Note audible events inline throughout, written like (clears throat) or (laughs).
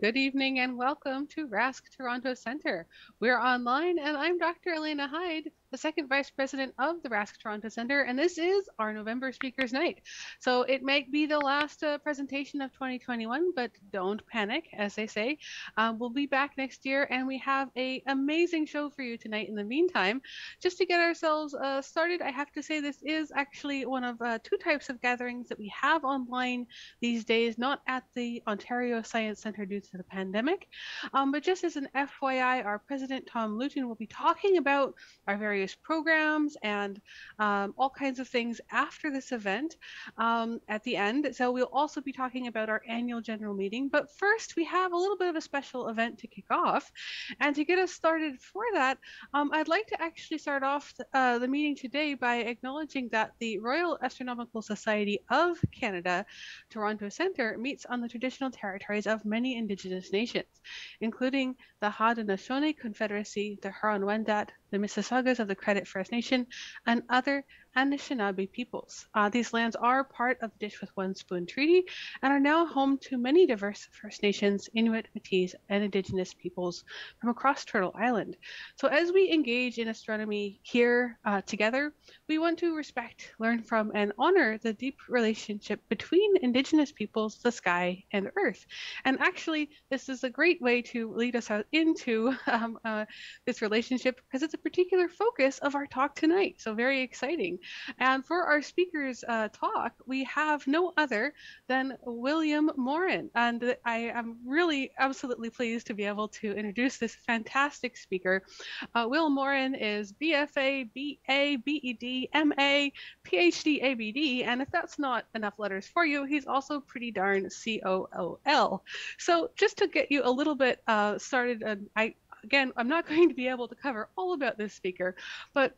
Good evening and welcome to RASC Toronto Centre. We're online and I'm Dr. Elaina Hyde, the second vice president of the RASC Toronto Centre, and this is our November Speakers Night. So it might be the last uh, presentation of 2021, but don't panic, as they say. Um, we'll be back next year, and we have a amazing show for you tonight. In the meantime, just to get ourselves uh, started, I have to say this is actually one of uh, two types of gatherings that we have online these days, not at the Ontario Science Centre due to the pandemic, um, but just as an FYI, our president Tom Luton will be talking about our various various programs and um, all kinds of things after this event um, at the end. So we'll also be talking about our annual general meeting. But first, we have a little bit of a special event to kick off. And to get us started for that, um, I'd like to actually start off uh, the meeting today by acknowledging that the Royal Astronomical Society of Canada, Toronto Centre, meets on the traditional territories of many Indigenous nations, including the Haudenosaunee Confederacy, the Huron-Wendat, the Mississaugas of the Credit First Nation, and other Anishinaabe peoples. Uh, these lands are part of the Dish with One Spoon Treaty and are now home to many diverse First Nations, Inuit, Métis, and Indigenous peoples from across Turtle Island. So as we engage in astronomy here uh, together, we want to respect, learn from, and honor the deep relationship between Indigenous peoples, the sky, and Earth. And actually, this is a great way to lead us into (laughs) um, uh, this relationship because it's a particular focus of our talk tonight. So very exciting. And for our speakers uh, talk, we have no other than William Morin. And I am really absolutely pleased to be able to introduce this fantastic speaker. Uh, Will Morin is BFA, BA, BED, MA, PhD, ABD. And if that's not enough letters for you, he's also pretty darn COOL. So just to get you a little bit uh, started, I again, I'm not (laughs) going to be able to cover all about this speaker, but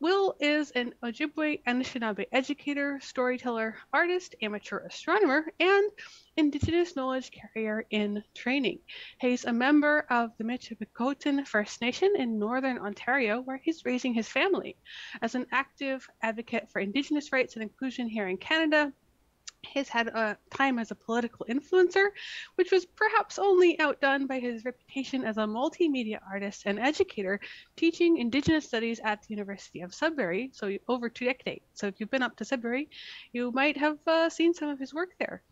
Will is an Ojibwe Anishinaabe educator, storyteller, artist, amateur astronomer, and Indigenous knowledge carrier in training. He's a member of the Michipicoten First Nation in Northern Ontario, where he's raising his family. As an active advocate for Indigenous rights and inclusion here in Canada, He's had a time as a political influencer, which was perhaps only outdone by his reputation as a multimedia artist and educator, teaching Indigenous studies at the University of Sudbury, so over two decades. So if you've been up to Sudbury, you might have uh, seen some of his work there.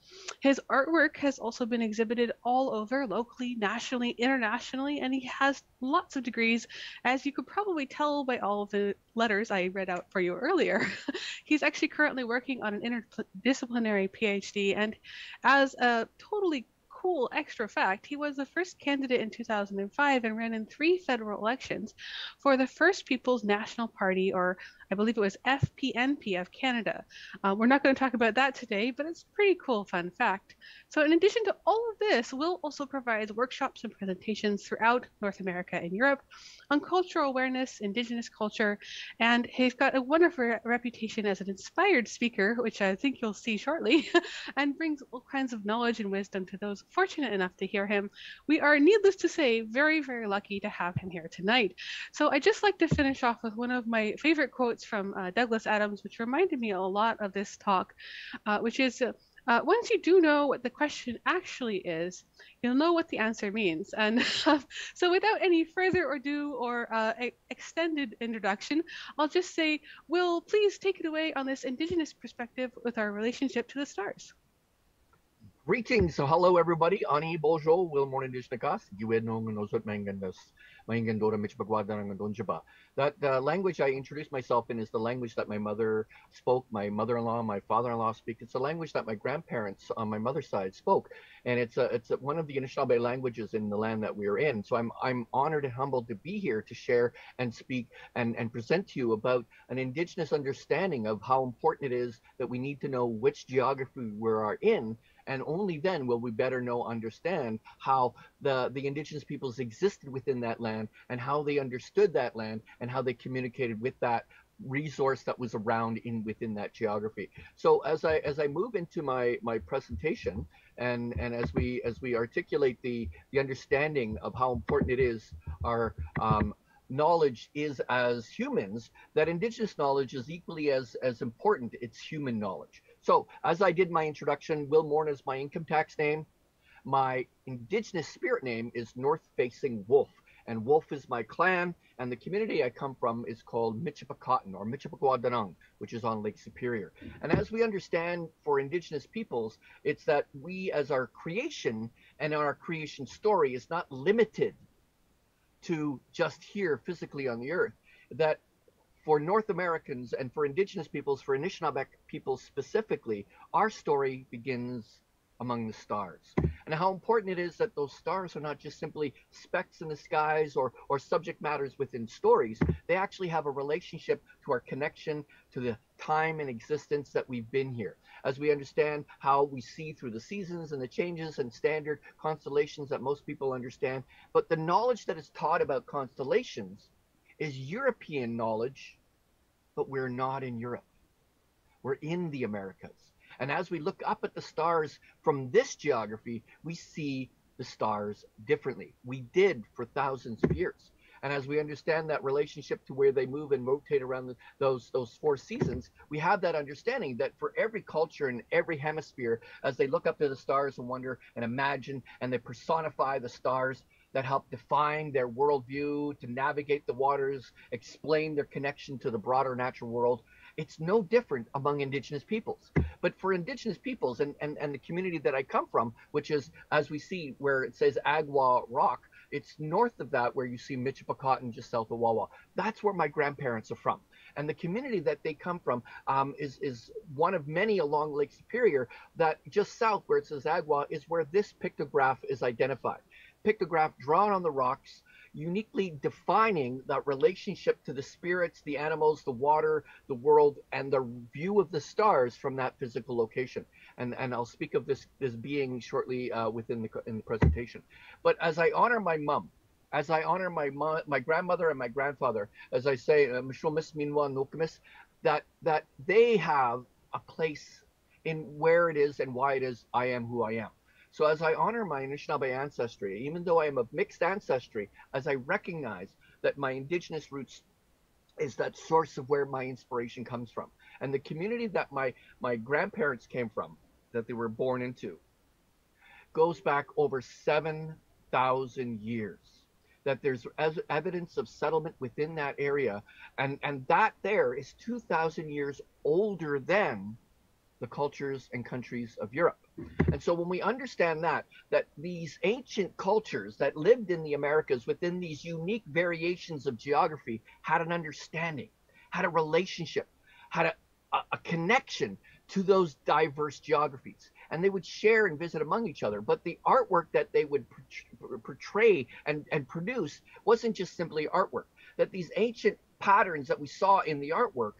His artwork has also been exhibited all over, locally, nationally, internationally, and he has lots of degrees, as you could probably tell by all the letters I read out for you earlier. (laughs) He's actually currently working on an interdisciplinary PhD, and as a totally cool extra fact, he was the first candidate in 2005 and ran in three federal elections for the First People's National Party, or I believe it was FPNP of Canada. Uh, we're not going to talk about that today, but it's a pretty cool fun fact. So in addition to all of this, Will also provides workshops and presentations throughout North America and Europe on cultural awareness, Indigenous culture, and he's got a wonderful reputation as an inspired speaker, which I think you'll see shortly, (laughs) and brings all kinds of knowledge and wisdom to those fortunate enough to hear him. We are, needless to say, very, very lucky to have him here tonight. So I'd just like to finish off with one of my favorite quotes from uh, Douglas Adams, which reminded me a lot of this talk, uh, which is, uh, uh, once you do know what the question actually is, you'll know what the answer means. And (laughs) so without any further ado or uh, extended introduction, I'll just say, Will, please take it away on this Indigenous perspective with our relationship to the stars. Greetings. So hello, everybody. Ani Bojo, Will Nosut Mangandas. That uh, language I introduced myself in is the language that my mother spoke, my mother-in-law, my father-in-law speak. It's a language that my grandparents on my mother's side spoke, and it's a, it's a, one of the Anishinaabe languages in the land that we're in. So I'm I'm honored and humbled to be here to share and speak and and present to you about an indigenous understanding of how important it is that we need to know which geography we are in and only then will we better know understand how the the indigenous peoples existed within that land and how they understood that land and how they communicated with that resource that was around in within that geography. So as i as i move into my my presentation and and as we as we articulate the the understanding of how important it is our um, knowledge is as humans that indigenous knowledge is equally as as important. It's human knowledge so as I did my introduction, Will Morin is my income tax name. My indigenous spirit name is North Facing Wolf, and Wolf is my clan, and the community I come from is called Michipicoten or Michipicoadanung, which is on Lake Superior. And as we understand for indigenous peoples, it's that we as our creation and our creation story is not limited to just here physically on the earth, that for North Americans and for indigenous peoples, for Anishinaabe peoples specifically, our story begins among the stars and how important it is that those stars are not just simply specks in the skies or, or subject matters within stories. They actually have a relationship to our connection to the time and existence that we've been here. As we understand how we see through the seasons and the changes and standard constellations that most people understand. But the knowledge that is taught about constellations is European knowledge, but we're not in Europe. We're in the Americas. And as we look up at the stars from this geography, we see the stars differently. We did for thousands of years. And as we understand that relationship to where they move and rotate around the, those those four seasons, we have that understanding that for every culture in every hemisphere, as they look up to the stars and wonder and imagine and they personify the stars that help define their worldview, to navigate the waters, explain their connection to the broader natural world, it's no different among indigenous peoples. But for indigenous peoples and, and, and the community that I come from, which is, as we see where it says Agawa Rock, it's north of that where you see Michipicoten just south of Wawa. That's where my grandparents are from. And the community that they come from um, is, is one of many along Lake Superior that just south where it says Agawa is where this pictograph is identified. Pictograph drawn on the rocks uniquely defining that relationship to the spirits, the animals, the water, the world, and the view of the stars from that physical location. And and I'll speak of this this being shortly uh, within the in the presentation. But as I honor my mom, as I honor my mom, my grandmother and my grandfather, as I say, uh, that that they have a place in where it is and why it is I am who I am. So as I honor my Anishinaabe ancestry, even though I am of mixed ancestry, as I recognize that my indigenous roots is that source of where my inspiration comes from. And the community that my, my grandparents came from, that they were born into, goes back over 7,000 years. That there's evidence of settlement within that area. And, and that there is 2,000 years older than the cultures and countries of Europe. And so when we understand that, that these ancient cultures that lived in the Americas within these unique variations of geography had an understanding, had a relationship, had a, a, connection to those diverse geographies. And they would share and visit among each other. But the artwork that they would portray and, and produce wasn't just simply artwork, that these ancient patterns that we saw in the artwork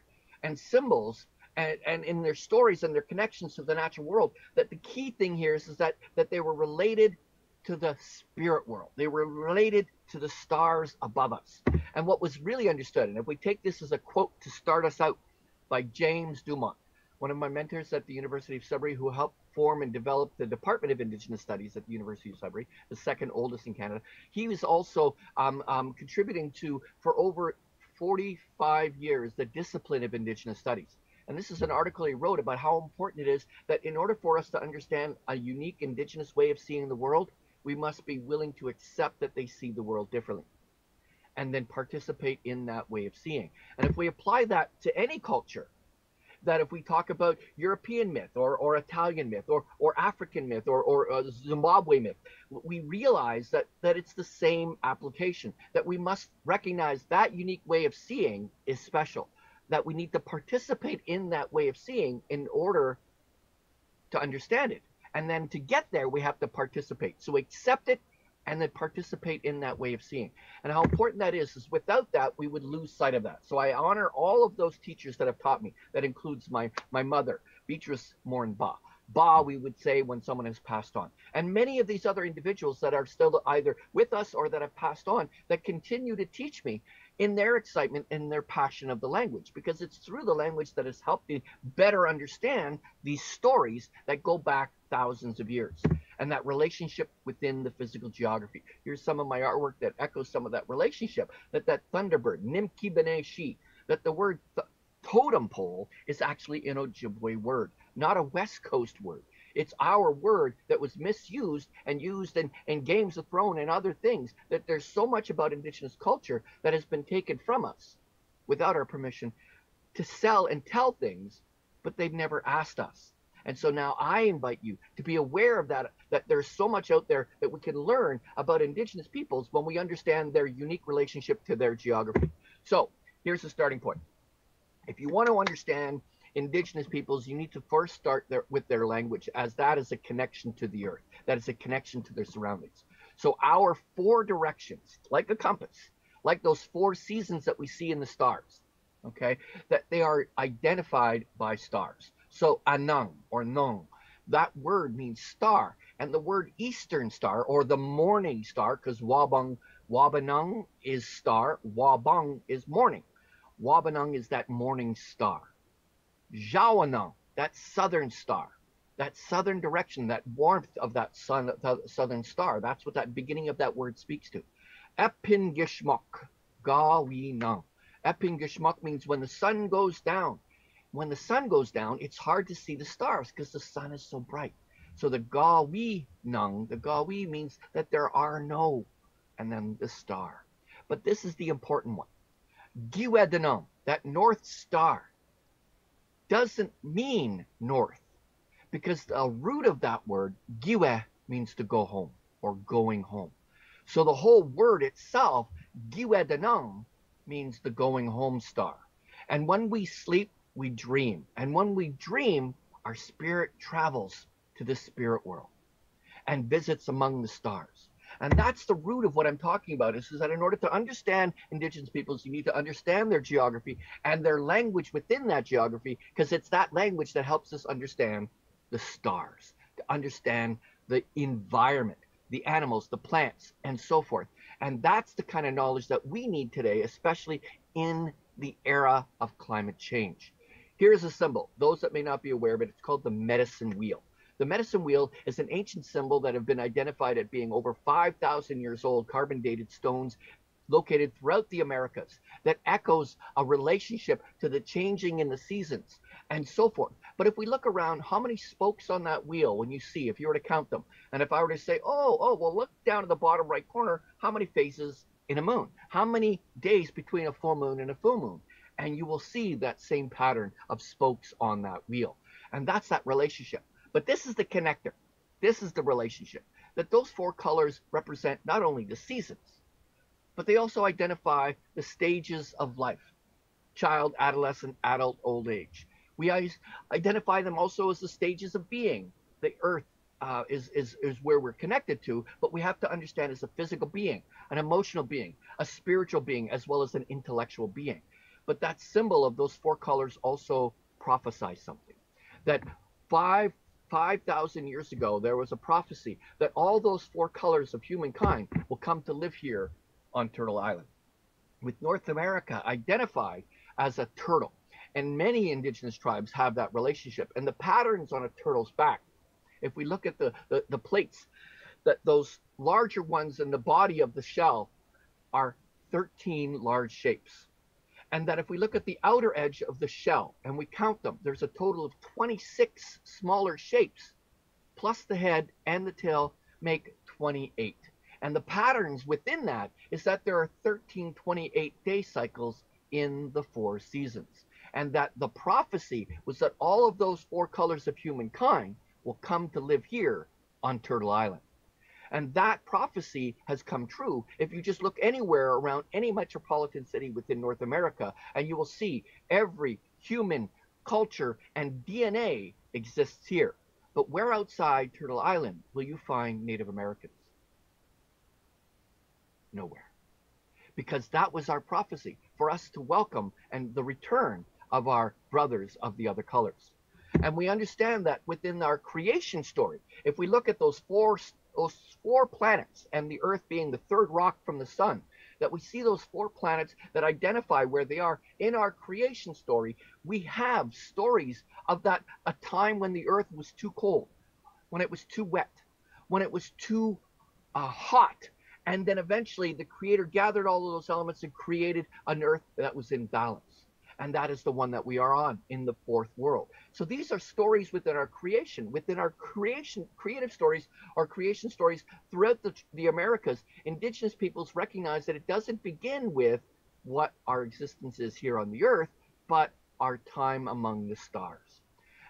and symbols and, and in their stories and their connections to the natural world that the key thing here is, is that that they were related to the spirit world. They were related to the stars above us. And what was really understood and if we take this as a quote to start us out by james dumont one of my mentors at the university of sudbury who helped form and develop the department of indigenous studies at the university of sudbury the second oldest in canada. He was also um, um, contributing to for over 45 years the discipline of indigenous studies and this is an article he wrote about how important it is that in order for us to understand a unique indigenous way of seeing the world, we must be willing to accept that they see the world differently and then participate in that way of seeing. And if we apply that to any culture, that if we talk about European myth or, or Italian myth or, or African myth or, or uh, Zimbabwe myth, we realize that, that it's the same application, that we must recognize that unique way of seeing is special that we need to participate in that way of seeing in order to understand it. And then to get there, we have to participate. So accept it and then participate in that way of seeing. And how important that is, is without that, we would lose sight of that. So I honor all of those teachers that have taught me. That includes my, my mother, Beatrice Morin-Ba. Ba, we would say when someone has passed on. And many of these other individuals that are still either with us or that have passed on that continue to teach me in their excitement and their passion of the language because it's through the language that has helped me better understand these stories that go back thousands of years and that relationship within the physical geography. Here's some of my artwork that echoes some of that relationship that that thunderbird, Nimki Bene Shi, that the word th- totem pole is actually an Ojibwe word, not a West Coast word. It's our word that was misused and used in, in Games of Thrones and other things. That there's so much about Indigenous culture that has been taken from us without our permission to sell and tell things, but they've never asked us. And so now I invite you to be aware of that, that there's so much out there that we can learn about Indigenous peoples when we understand their unique relationship to their geography. So here's the starting point. If you want to understand indigenous peoples, you need to first start their, with their language, as that is a connection to the earth, that is a connection to their surroundings. So our four directions, like a compass, like those four seasons that we see in the stars, okay, that they are identified by stars. So Anang or Nong, that word means star, and the word Eastern Star or the morning star, because Wabang Wabanung is star, Wabang is morning. Wabanung is that morning star. Jawanung, that southern star, that southern direction, that warmth of that sun, the southern star. That's what that beginning of that word speaks to. Epingishmok, Gawinang. Epingishmok means when the sun goes down. When the sun goes down, it's hard to see the stars because the sun is so bright. So the Gawi Nung, the Gawi means that there are no, and then the star. But this is the important one. Giwedanum, that north star doesn't mean north because the root of that word, giwe, means to go home or going home. So the whole word itself, giwedanam, means the going home star. And when we sleep, we dream. And when we dream, our spirit travels to the spirit world and visits among the stars. And that's the root of what I'm talking about is, is that in order to understand indigenous peoples, you need to understand their geography and their language within that geography, because it's that language that helps us understand the stars, to understand the environment, the animals, the plants, and so forth. And that's the kind of knowledge that we need today, especially in the era of climate change. Here's a symbol. Those that may not be aware it, it's called the medicine wheel. The medicine wheel is an ancient symbol that have been identified at being over 5,000 years old, carbon dated stones located throughout the Americas that echoes a relationship to the changing in the seasons and so forth. But if we look around, how many spokes on that wheel when you see, if you were to count them, and if I were to say, oh, oh, well, look down at the bottom right corner, how many phases in a moon? How many days between a full moon and a full moon? And you will see that same pattern of spokes on that wheel. And that's that relationship. But this is the connector. This is the relationship. That those four colors represent not only the seasons, but they also identify the stages of life child, adolescent, adult, old age. We identify them also as the stages of being. The earth uh, is, is, is where we're connected to, but we have to understand as a physical being, an emotional being, a spiritual being, as well as an intellectual being. But that symbol of those four colors also prophesies something. That five 5,000 years ago, there was a prophecy that all those four colors of humankind will come to live here on Turtle Island, with North America identified as a turtle. And many indigenous tribes have that relationship. And the patterns on a turtle's back, if we look at the, the, the plates, that those larger ones in the body of the shell are 13 large shapes and that if we look at the outer edge of the shell and we count them, there's a total of 26 smaller shapes, plus the head and the tail make 28. And the patterns within that is that there are 13 28 day cycles in the four seasons. And that the prophecy was that all of those four colors of humankind will come to live here on Turtle Island. And that prophecy has come true. If you just look anywhere around any metropolitan city within North America, and you will see every human culture and DNA exists here. But where outside Turtle Island will you find Native Americans? Nowhere. Because that was our prophecy for us to welcome and the return of our brothers of the other colors. And we understand that within our creation story, if we look at those four those four planets and the Earth being the third rock from the sun, that we see those four planets that identify where they are in our creation story. We have stories of that a time when the Earth was too cold, when it was too wet, when it was too uh, hot, and then eventually the Creator gathered all of those elements and created an Earth that was in balance. And that is the one that we are on in the fourth world. So these are stories within our creation, within our creation, creative stories, our creation stories throughout the, the Americas. Indigenous peoples recognize that it doesn't begin with what our existence is here on the earth, but our time among the stars.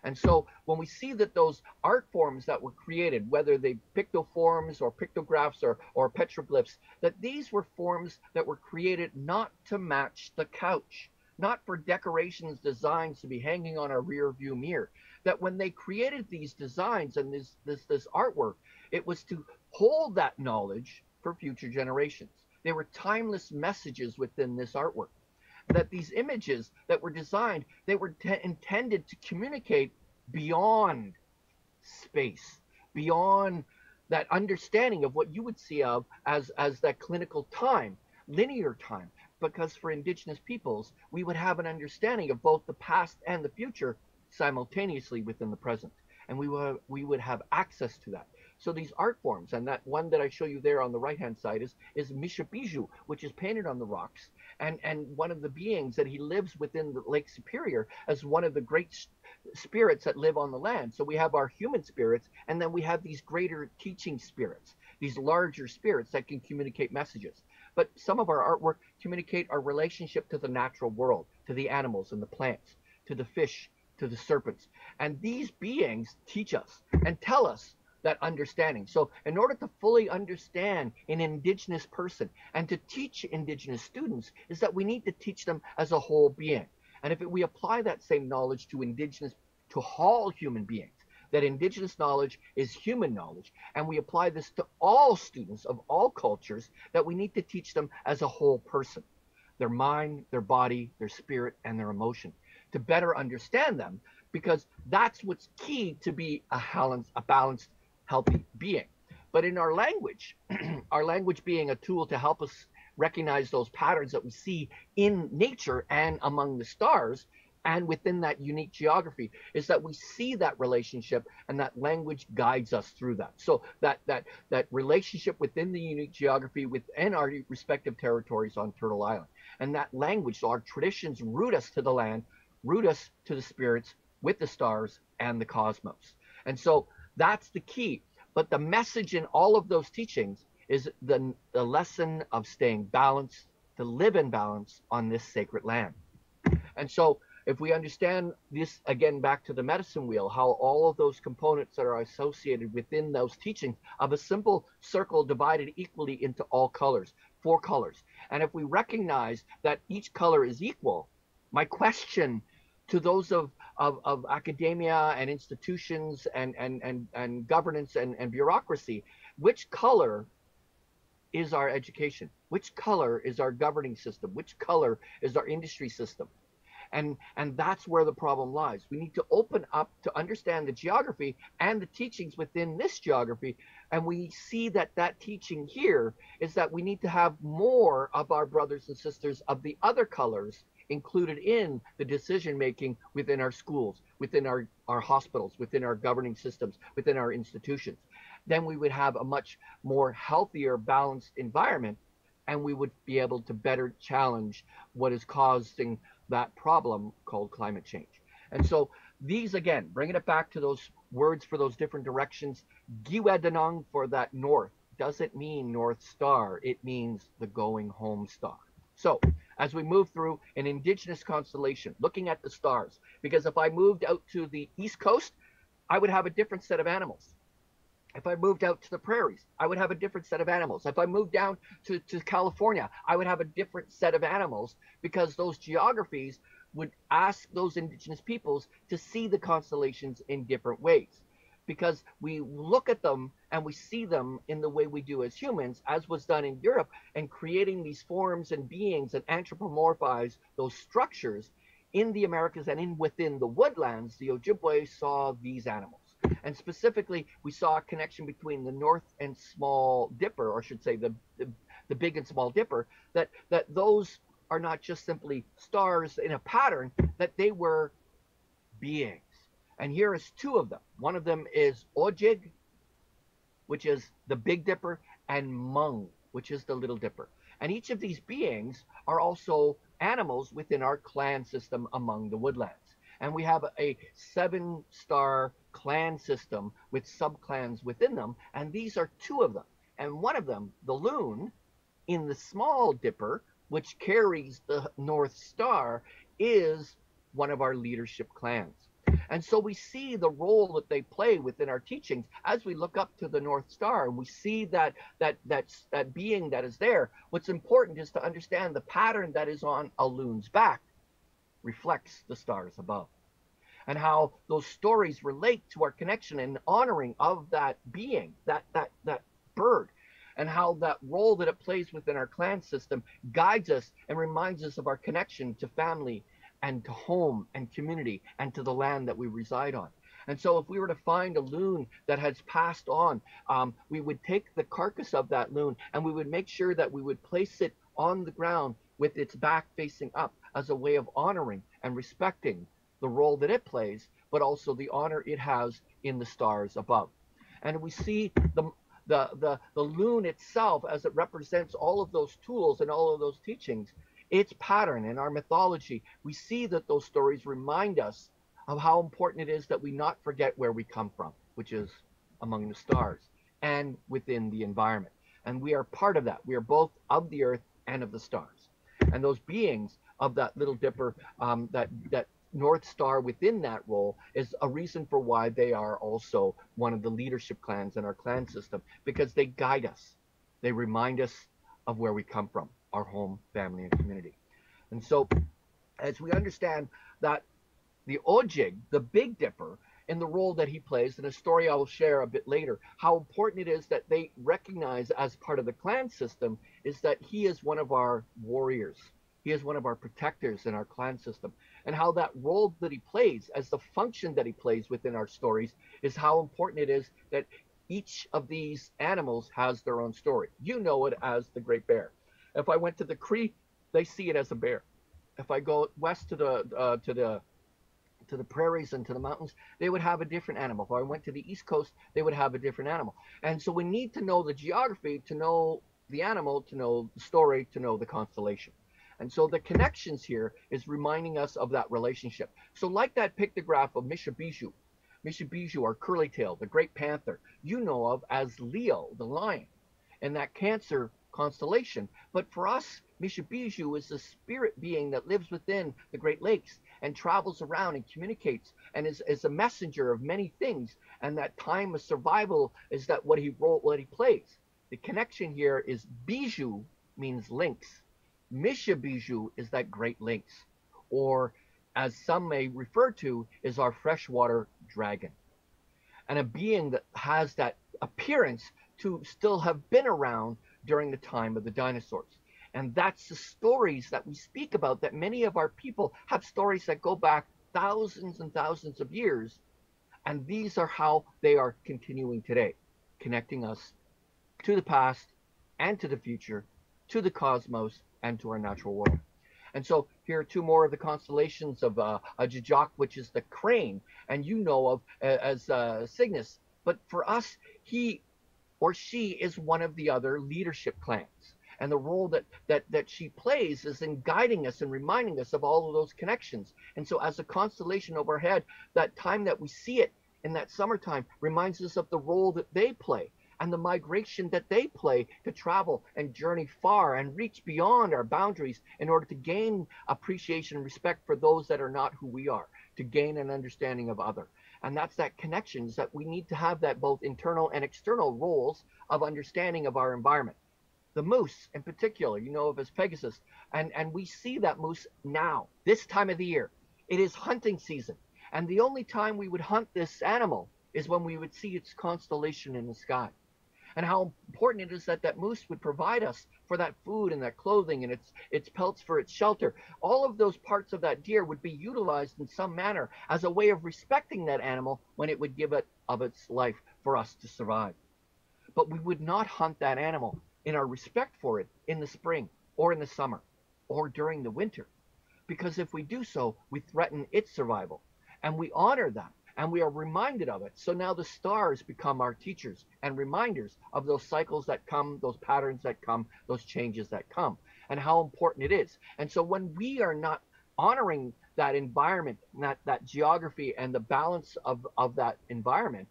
And so when we see that those art forms that were created, whether they pictoforms or pictographs or, or petroglyphs, that these were forms that were created not to match the couch, not for decorations designs to be hanging on our rear view mirror. That when they created these designs and this, this, this artwork, it was to hold that knowledge for future generations. They were timeless messages within this artwork that these images that were designed, they were intended to communicate beyond space, beyond that understanding of what you would see of as, as that clinical time, linear time. Because for indigenous peoples, we would have an understanding of both the past and the future simultaneously within the present. And we would, we would have access to that. So these art forms, and that one that I show you there on the right hand side is is Mishapiju, which is painted on the rocks, and and one of the beings that he lives within the Lake Superior as one of the great spirits that live on the land. So we have our human spirits, and then we have these greater teaching spirits, these larger spirits that can communicate messages. But some of our artwork communicate our relationship to the natural world, to the animals and the plants, to the fish, to the serpents. And these beings teach us and tell us that understanding. So, in order to fully understand an indigenous person and to teach indigenous students, is that we need to teach them as a whole being. And if we apply that same knowledge to indigenous, to all human beings, that indigenous knowledge is human knowledge, and we apply this to all students of all cultures, that we need to teach them as a whole person their mind, their body, their spirit, and their emotion to better understand them because that's what's key to be a balanced, a balanced healthy being. But in our language, (clears throat) our language being a tool to help us recognize those patterns that we see in nature and among the stars and within that unique geography is that we see that relationship and that language guides us through that so that that that relationship within the unique geography within our respective territories on turtle island and that language so our traditions root us to the land root us to the spirits with the stars and the cosmos and so that's the key. But the message in all of those teachings is the, the lesson of staying balanced, to live in balance on this sacred land. And so, if we understand this again back to the medicine wheel, how all of those components that are associated within those teachings of a simple circle divided equally into all colors, four colors. And if we recognize that each color is equal, my question to those of, of, of academia and institutions and, and, and, and governance and, and bureaucracy, which color is our education? Which color is our governing system? Which color is our industry system? And, and that's where the problem lies. We need to open up to understand the geography and the teachings within this geography. And we see that that teaching here is that we need to have more of our brothers and sisters of the other colors included in the decision making within our schools, within our, our hospitals, within our governing systems, within our institutions. Then we would have a much more healthier, balanced environment, and we would be able to better challenge what is causing that problem called climate change. And so these again, bringing it back to those words for those different directions, Giwedanong for that north doesn't mean North Star, it means the going home star. So as we move through an indigenous constellation, looking at the stars. Because if I moved out to the East Coast, I would have a different set of animals. If I moved out to the prairies, I would have a different set of animals. If I moved down to, to California, I would have a different set of animals because those geographies would ask those indigenous peoples to see the constellations in different ways because we look at them and we see them in the way we do as humans, as was done in Europe, and creating these forms and beings and anthropomorphize those structures in the Americas and in within the woodlands, the Ojibwe saw these animals. And specifically, we saw a connection between the North and Small Dipper, or I should say the, the, the Big and Small Dipper, that, that those are not just simply stars in a pattern, that they were beings and here is two of them. One of them is Ojig, which is the Big Dipper, and Mung, which is the Little Dipper. And each of these beings are also animals within our clan system among the woodlands. And we have a seven star clan system with subclans within them. And these are two of them. And one of them, the loon, in the small dipper, which carries the North Star, is one of our leadership clans. And so we see the role that they play within our teachings as we look up to the North Star and we see that that that that being that is there. What's important is to understand the pattern that is on a loon's back reflects the stars above. And how those stories relate to our connection and honoring of that being, that that that bird, and how that role that it plays within our clan system guides us and reminds us of our connection to family and to home and community and to the land that we reside on. And so, if we were to find a loon that has passed on, um, we would take the carcass of that loon and we would make sure that we would place it on the ground with its back facing up as a way of honoring and respecting the role that it plays, but also the honor it has in the stars above. And we see the the the, the loon itself as it represents all of those tools and all of those teachings its pattern in our mythology, we see that those stories remind us of how important it is that we not forget where we come from, which is among the stars and within the environment. And we are part of that. We are both of the earth and of the stars. And those beings of that little dipper, um, that that North Star within that role is a reason for why they are also one of the leadership clans in our clan system because they guide us. They remind us of where we come from our home, family, and community. And so, as we understand that the Ojig, the Big Dipper, and the role that he plays, and a story I will share a bit later, how important it is that they recognize as part of the clan system is that he is one of our warriors. He is one of our protectors in our clan system. And how that role that he plays, as the function that he plays within our stories, is how important it is that each of these animals has their own story. You know it as the Great Bear. If I went to the Cree, they see it as a bear. If I go west to the uh, to the to the prairies and to the mountains, they would have a different animal. If I went to the east coast, they would have a different animal. And so we need to know the geography to know the animal, to know the story, to know the constellation. And so the connections here is reminding us of that relationship. So like that pictograph of Mishabiju, Mishabiju or Curly Tail, the great panther, you know of as Leo, the lion. And that cancer constellation. But for us, Mishabiju is a spirit being that lives within the Great Lakes and travels around and communicates and is, is a messenger of many things. And that time of survival is that what he wrote, what he plays. The connection here is Bijou means lynx. Mishabiju is that Great Lakes, or as some may refer to, is our freshwater dragon. And a being that has that appearance to still have been around during the time of the dinosaurs. And that's the stories that we speak about, that many of our people have stories that go back thousands and thousands of years. And these are how they are continuing today, connecting us to the past and to the future, to the cosmos and to our natural world. And so here are two more of the constellations of uh, a Jajak, which is the crane, and you know of as uh, Cygnus. But for us, he or she is one of the other leadership clans. And the role that, that, that she plays is in guiding us and reminding us of all of those connections. And so, as a constellation overhead, that time that we see it in that summertime reminds us of the role that they play and the migration that they play to travel and journey far and reach beyond our boundaries in order to gain appreciation and respect for those that are not who we are, to gain an understanding of other. And that's that connections that we need to have that both internal and external roles of understanding of our environment. The moose in particular you know of as pegasus and and we see that moose now this time of the year. It is hunting season and the only time we would hunt this animal is when we would see its constellation in the sky and how important it is that that moose would provide us for that food and that clothing and its its pelts for its shelter. All of those parts of that deer would be utilized in some manner as a way of respecting that animal when it would give it of its life for us to survive. But we would not hunt that animal in our respect for it in the spring or in the summer or during the winter. Because if we do so, we threaten its survival. And we honor that and we are reminded of it. So now the stars become our teachers and reminders of those cycles that come, those patterns that come, those changes that come. and how important it is. And so when we are not honoring that environment, that, that geography and the balance of, of that environment,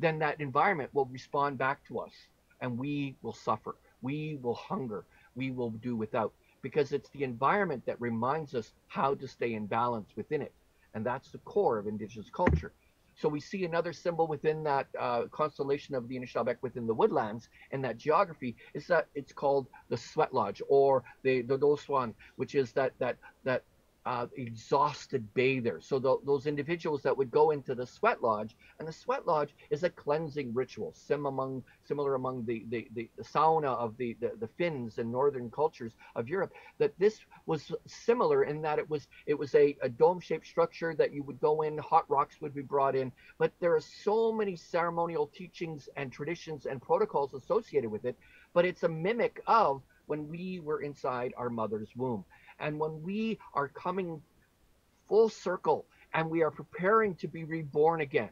then that environment will respond back to us and we will suffer. We will hunger. We will do without because it's the environment that reminds us how to stay in balance within it. And that's the core of indigenous culture. So we see another symbol within that uh, constellation of the Anishinaabe within the woodlands and that geography is that it's called the sweat lodge or the the Doswan, which is that that that uh, exhausted bather. So the, those individuals that would go into the sweat lodge, and the sweat lodge is a cleansing ritual, sim among, similar among the, the, the, the sauna of the, the, the Finns and northern cultures of Europe. That this was similar in that it was it was a, a dome-shaped structure that you would go in, hot rocks would be brought in, but there are so many ceremonial teachings and traditions and protocols associated with it. But it's a mimic of when we were inside our mother's womb. And when we are coming full circle and we are preparing to be reborn again,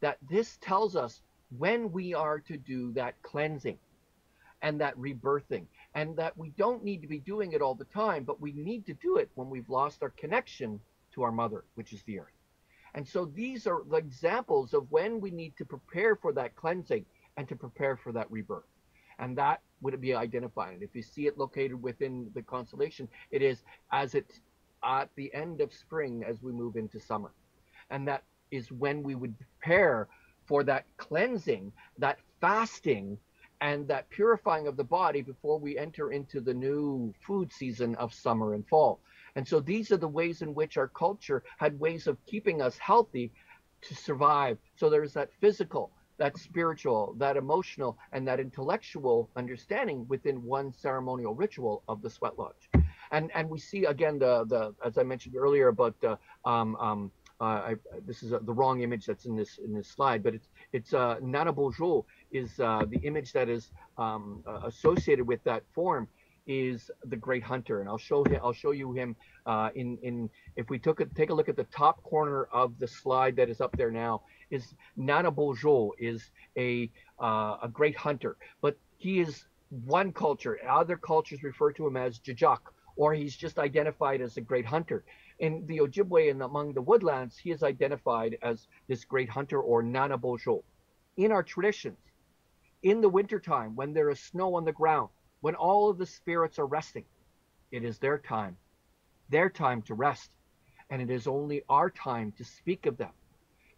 that this tells us when we are to do that cleansing and that rebirthing, and that we don't need to be doing it all the time, but we need to do it when we've lost our connection to our mother, which is the earth. And so these are the examples of when we need to prepare for that cleansing and to prepare for that rebirth and that would it be identified. If you see it located within the constellation, it is as it's at the end of spring as we move into summer. And that is when we would prepare for that cleansing, that fasting, and that purifying of the body before we enter into the new food season of summer and fall. And so these are the ways in which our culture had ways of keeping us healthy to survive. So there's that physical, that spiritual, that emotional, and that intellectual understanding within one ceremonial ritual of the sweat lodge. And and we see again the the as I mentioned earlier about uh, um, um, uh, I, this is a, the wrong image that's in this in this slide, but it's it's uh, Nana Bojo is uh, the image that is um, uh, associated with that form is the great hunter, and I'll show him. I'll show you him uh, in in if we took a, take a look at the top corner of the slide that is up there now is Nana Bojo is a uh, a great hunter, but he is one culture. Other cultures refer to him as Jajak, or he's just identified as a great hunter. In the Ojibwe and among the woodlands, he is identified as this great hunter or Nana Bojo. In our traditions, in the wintertime, when there is snow on the ground, when all of the spirits are resting, it is their time, their time to rest. And it is only our time to speak of them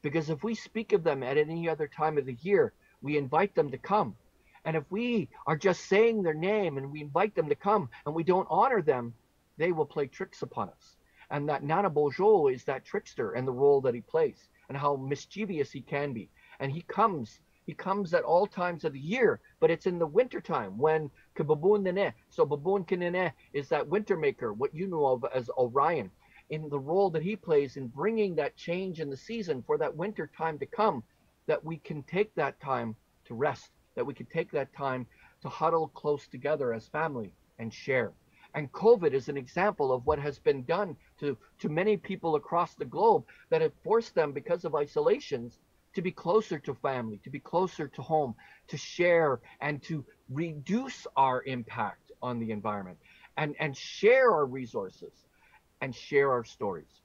because if we speak of them at any other time of the year, we invite them to come. And if we are just saying their name and we invite them to come and we don't honor them, they will play tricks upon us. And that Nana Bojo is that trickster and the role that he plays and how mischievous he can be. And he comes, he comes at all times of the year, but it's in the wintertime when Kababun Nene. So Babun Kinene is that winter maker, what you know of as Orion in the role that he plays in bringing that change in the season for that winter time to come, that we can take that time to rest, that we can take that time to huddle close together as family and share. And COVID is an example of what has been done to, to many people across the globe that have forced them, because of isolations, to be closer to family, to be closer to home, to share and to reduce our impact on the environment and, and share our resources and share our stories.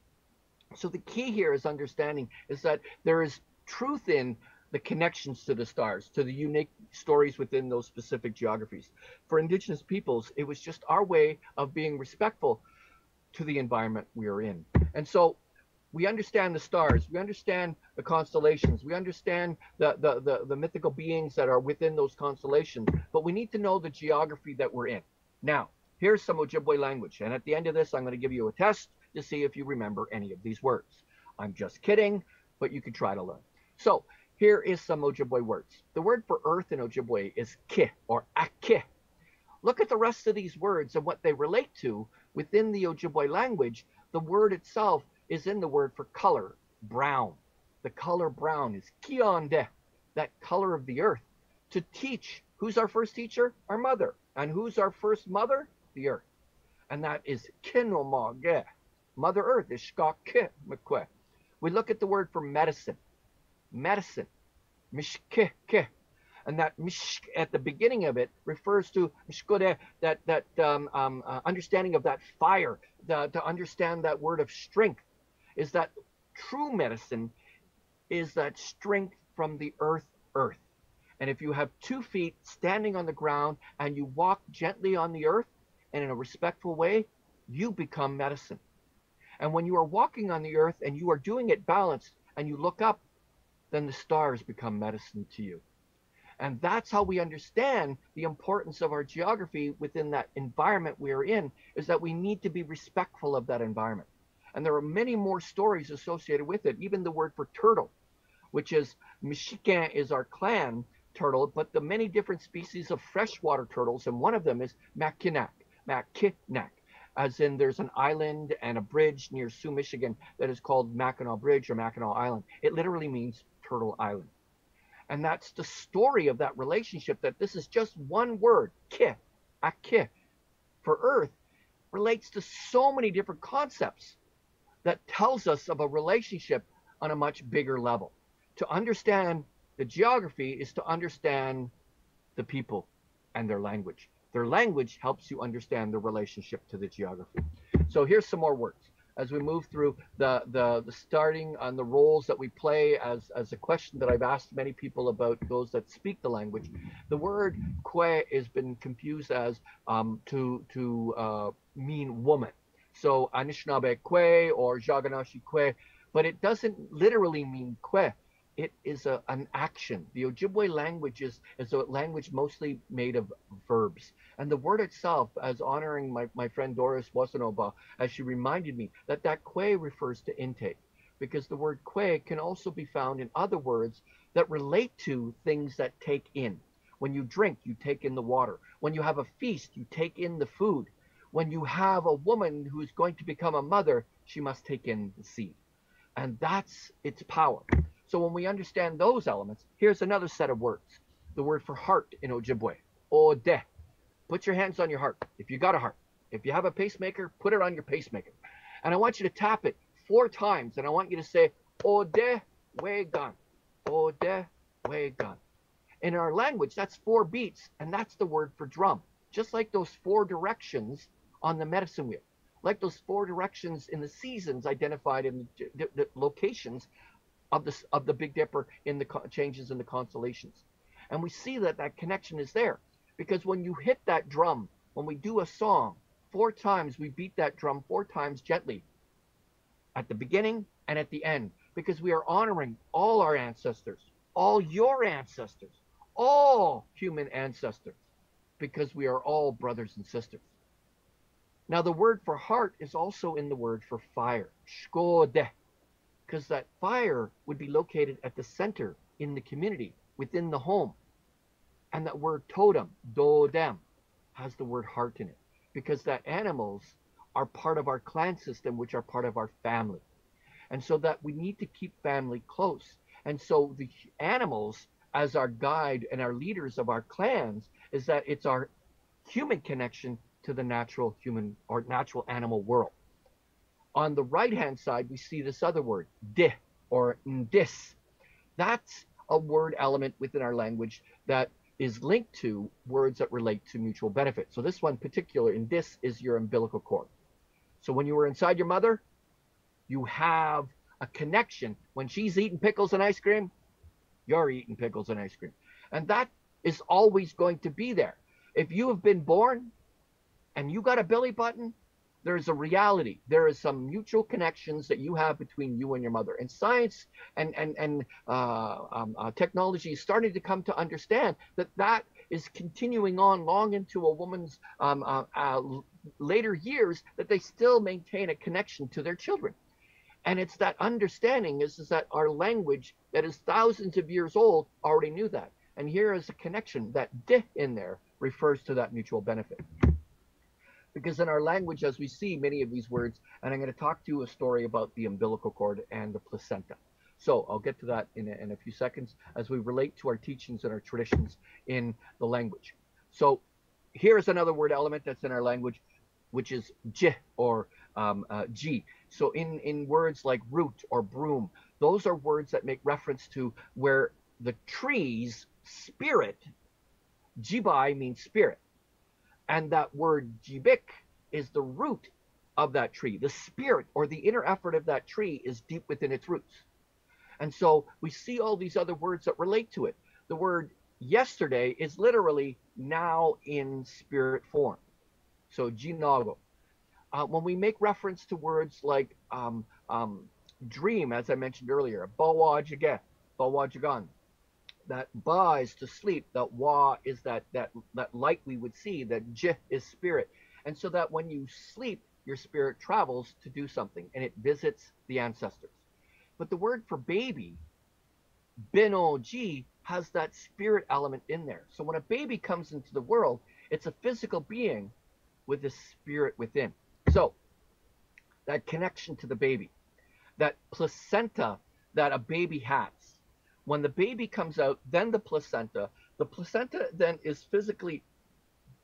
So the key here is understanding is that there is truth in the connections to the stars, to the unique stories within those specific geographies. For indigenous peoples, it was just our way of being respectful to the environment we are in. And so we understand the stars, we understand the constellations, we understand the, the, the, the mythical beings that are within those constellations, but we need to know the geography that we're in. Now, Here's some Ojibwe language. And at the end of this, I'm going to give you a test to see if you remember any of these words. I'm just kidding, but you can try to learn. So here is some Ojibwe words. The word for earth in Ojibwe is ki or ake. Look at the rest of these words and what they relate to within the Ojibwe language. The word itself is in the word for color, brown. The color brown is kionde, that color of the earth. To teach, who's our first teacher? Our mother. And who's our first mother? the earth. And that is kinomage. Mother Earth is shkake mekwe. We look at the word for medicine. Medicine. Mishkeke. And that mishk at the beginning of it refers to mishkode, that that um, um, uh, understanding of that fire, the, to understand that word of strength, is that true medicine is that strength from the earth, earth. And if you have two feet standing on the ground and you walk gently on the earth and in a respectful way, you become medicine. And when you are walking on the earth and you are doing it balanced and you look up, then the stars become medicine to you. And that's how we understand the importance of our geography within that environment we are in, is that we need to be respectful of that environment. And there are many more stories associated with it. Even the word for turtle, which is Michigan is our clan turtle, but the many different species of freshwater turtles, and one of them is Mackinac, Mackinac, as in there's an island and a bridge near Sault, Michigan that is called Mackinac Bridge or Mackinac Island. It literally means Turtle Island. And that's the story of that relationship that this is just one word, ki, ki, for earth, relates to so many different concepts that tells us of a relationship on a much bigger level. To understand the geography is to understand the people and their language. Their language helps you understand the relationship to the geography. So here's some more words as we move through the, the, the starting on the roles that we play as, as a question that I've asked many people about those that speak the language. The word kwe has been confused as um, to, to uh, mean woman. So Anishinaabe kwe or Jaganashi kwe, but it doesn't literally mean kwe it is a, an action. The Ojibwe language is, is a language mostly made of verbs. And the word itself, as honoring my, my friend Doris Wasanoba, as she reminded me, that that kwe refers to intake. Because the word kwe can also be found in other words that relate to things that take in. When you drink, you take in the water. When you have a feast, you take in the food. When you have a woman who is going to become a mother, she must take in the seed. And that's its power. So when we understand those elements, here's another set of words. The word for heart in Ojibwe, ode. Put your hands on your heart if you got a heart. If you have a pacemaker, put it on your pacemaker. And I want you to tap it four times, and I want you to say, ode wegan, ode wegan. In our language, that's four beats, and that's the word for drum. Just like those four directions on the medicine wheel, like those four directions in the seasons identified in the, the locations of the of the Big Dipper in the changes in the constellations, and we see that that connection is there because when you hit that drum, when we do a song four times, we beat that drum four times gently at the beginning and at the end because we are honoring all our ancestors, all your ancestors, all human ancestors, because we are all brothers and sisters. Now, the word for heart is also in the word for fire, shkode, because that fire would be located at the center in the community, within the home. And that word totem, dodem, has the word heart in it, because that animals are part of our clan system, which are part of our family. And so that we need to keep family close. And so the animals, as our guide and our leaders of our clans, is that it's our human connection to the natural human or natural animal world. On the right-hand side, we see this other word, di or ndis. That's a word element within our language that is linked to words that relate to mutual benefit. So this one particular in this is your umbilical cord. So when you were inside your mother, you have a connection. When she's eating pickles and ice cream, you're eating pickles and ice cream. And that is always going to be there. If you have been born and you got a belly button, there's a reality. There is some mutual connections that you have between you and your mother. And science and and and uh, um, uh, technology is starting to come to understand that that is continuing on long into a woman's um, uh, uh later years. That they still maintain a connection to their children. And it's that understanding is, is that our language that is thousands of years old already knew that. And here is a connection that di in there refers to that mutual benefit because in our language, as we see many of these words, and I'm going to talk to you a story about the umbilical cord and the placenta. So I'll get to that in a, in a few seconds as we relate to our teachings and our traditions in the language. So here's another word element that's in our language, which is j or um, uh, g. So in, in words like root or broom, those are words that make reference to where the trees spirit, jibai means spirit. And that word jibik is the root of that tree. The spirit or the inner effort of that tree is deep within its roots. And so we see all these other words that relate to it. The word yesterday is literally now in spirit form. So jinago. Uh, when we make reference to words like um, um, dream, as I mentioned earlier, bawajiga, bawajigan, that ba is to sleep, that wa is that that that light we would see, that j is spirit. And so that when you sleep, your spirit travels to do something and it visits the ancestors. But the word for baby, binoji, has that spirit element in there. So when a baby comes into the world, it's a physical being with a spirit within. So that connection to the baby, that placenta that a baby has. When the baby comes out, then the placenta, the placenta then is physically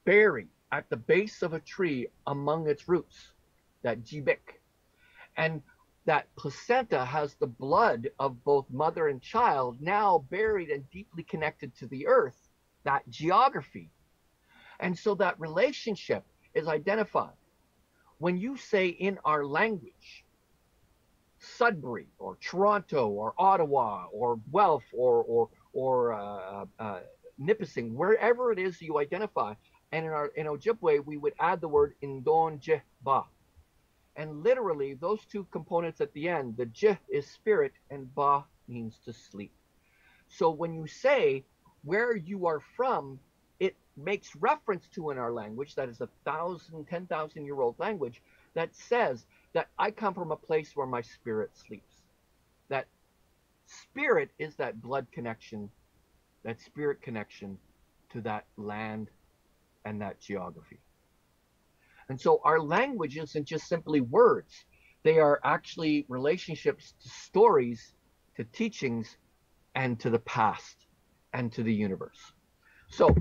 buried at the base of a tree among its roots, that jibik. And that placenta has the blood of both mother and child now buried and deeply connected to the earth, that geography. And so that relationship is identified. When you say in our language, Sudbury or Toronto or Ottawa or Guelph or or or uh, uh, Nipissing, wherever it is you identify, and in our in Ojibwe we would add the word Indonjeba, and literally those two components at the end, the J is spirit and Ba means to sleep. So when you say where you are from, it makes reference to in our language that is a thousand, ten thousand year old language that says that I come from a place where my spirit sleeps. That spirit is that blood connection, that spirit connection to that land and that geography. And so our language isn't just simply words, they are actually relationships to stories, to teachings, and to the past and to the universe. So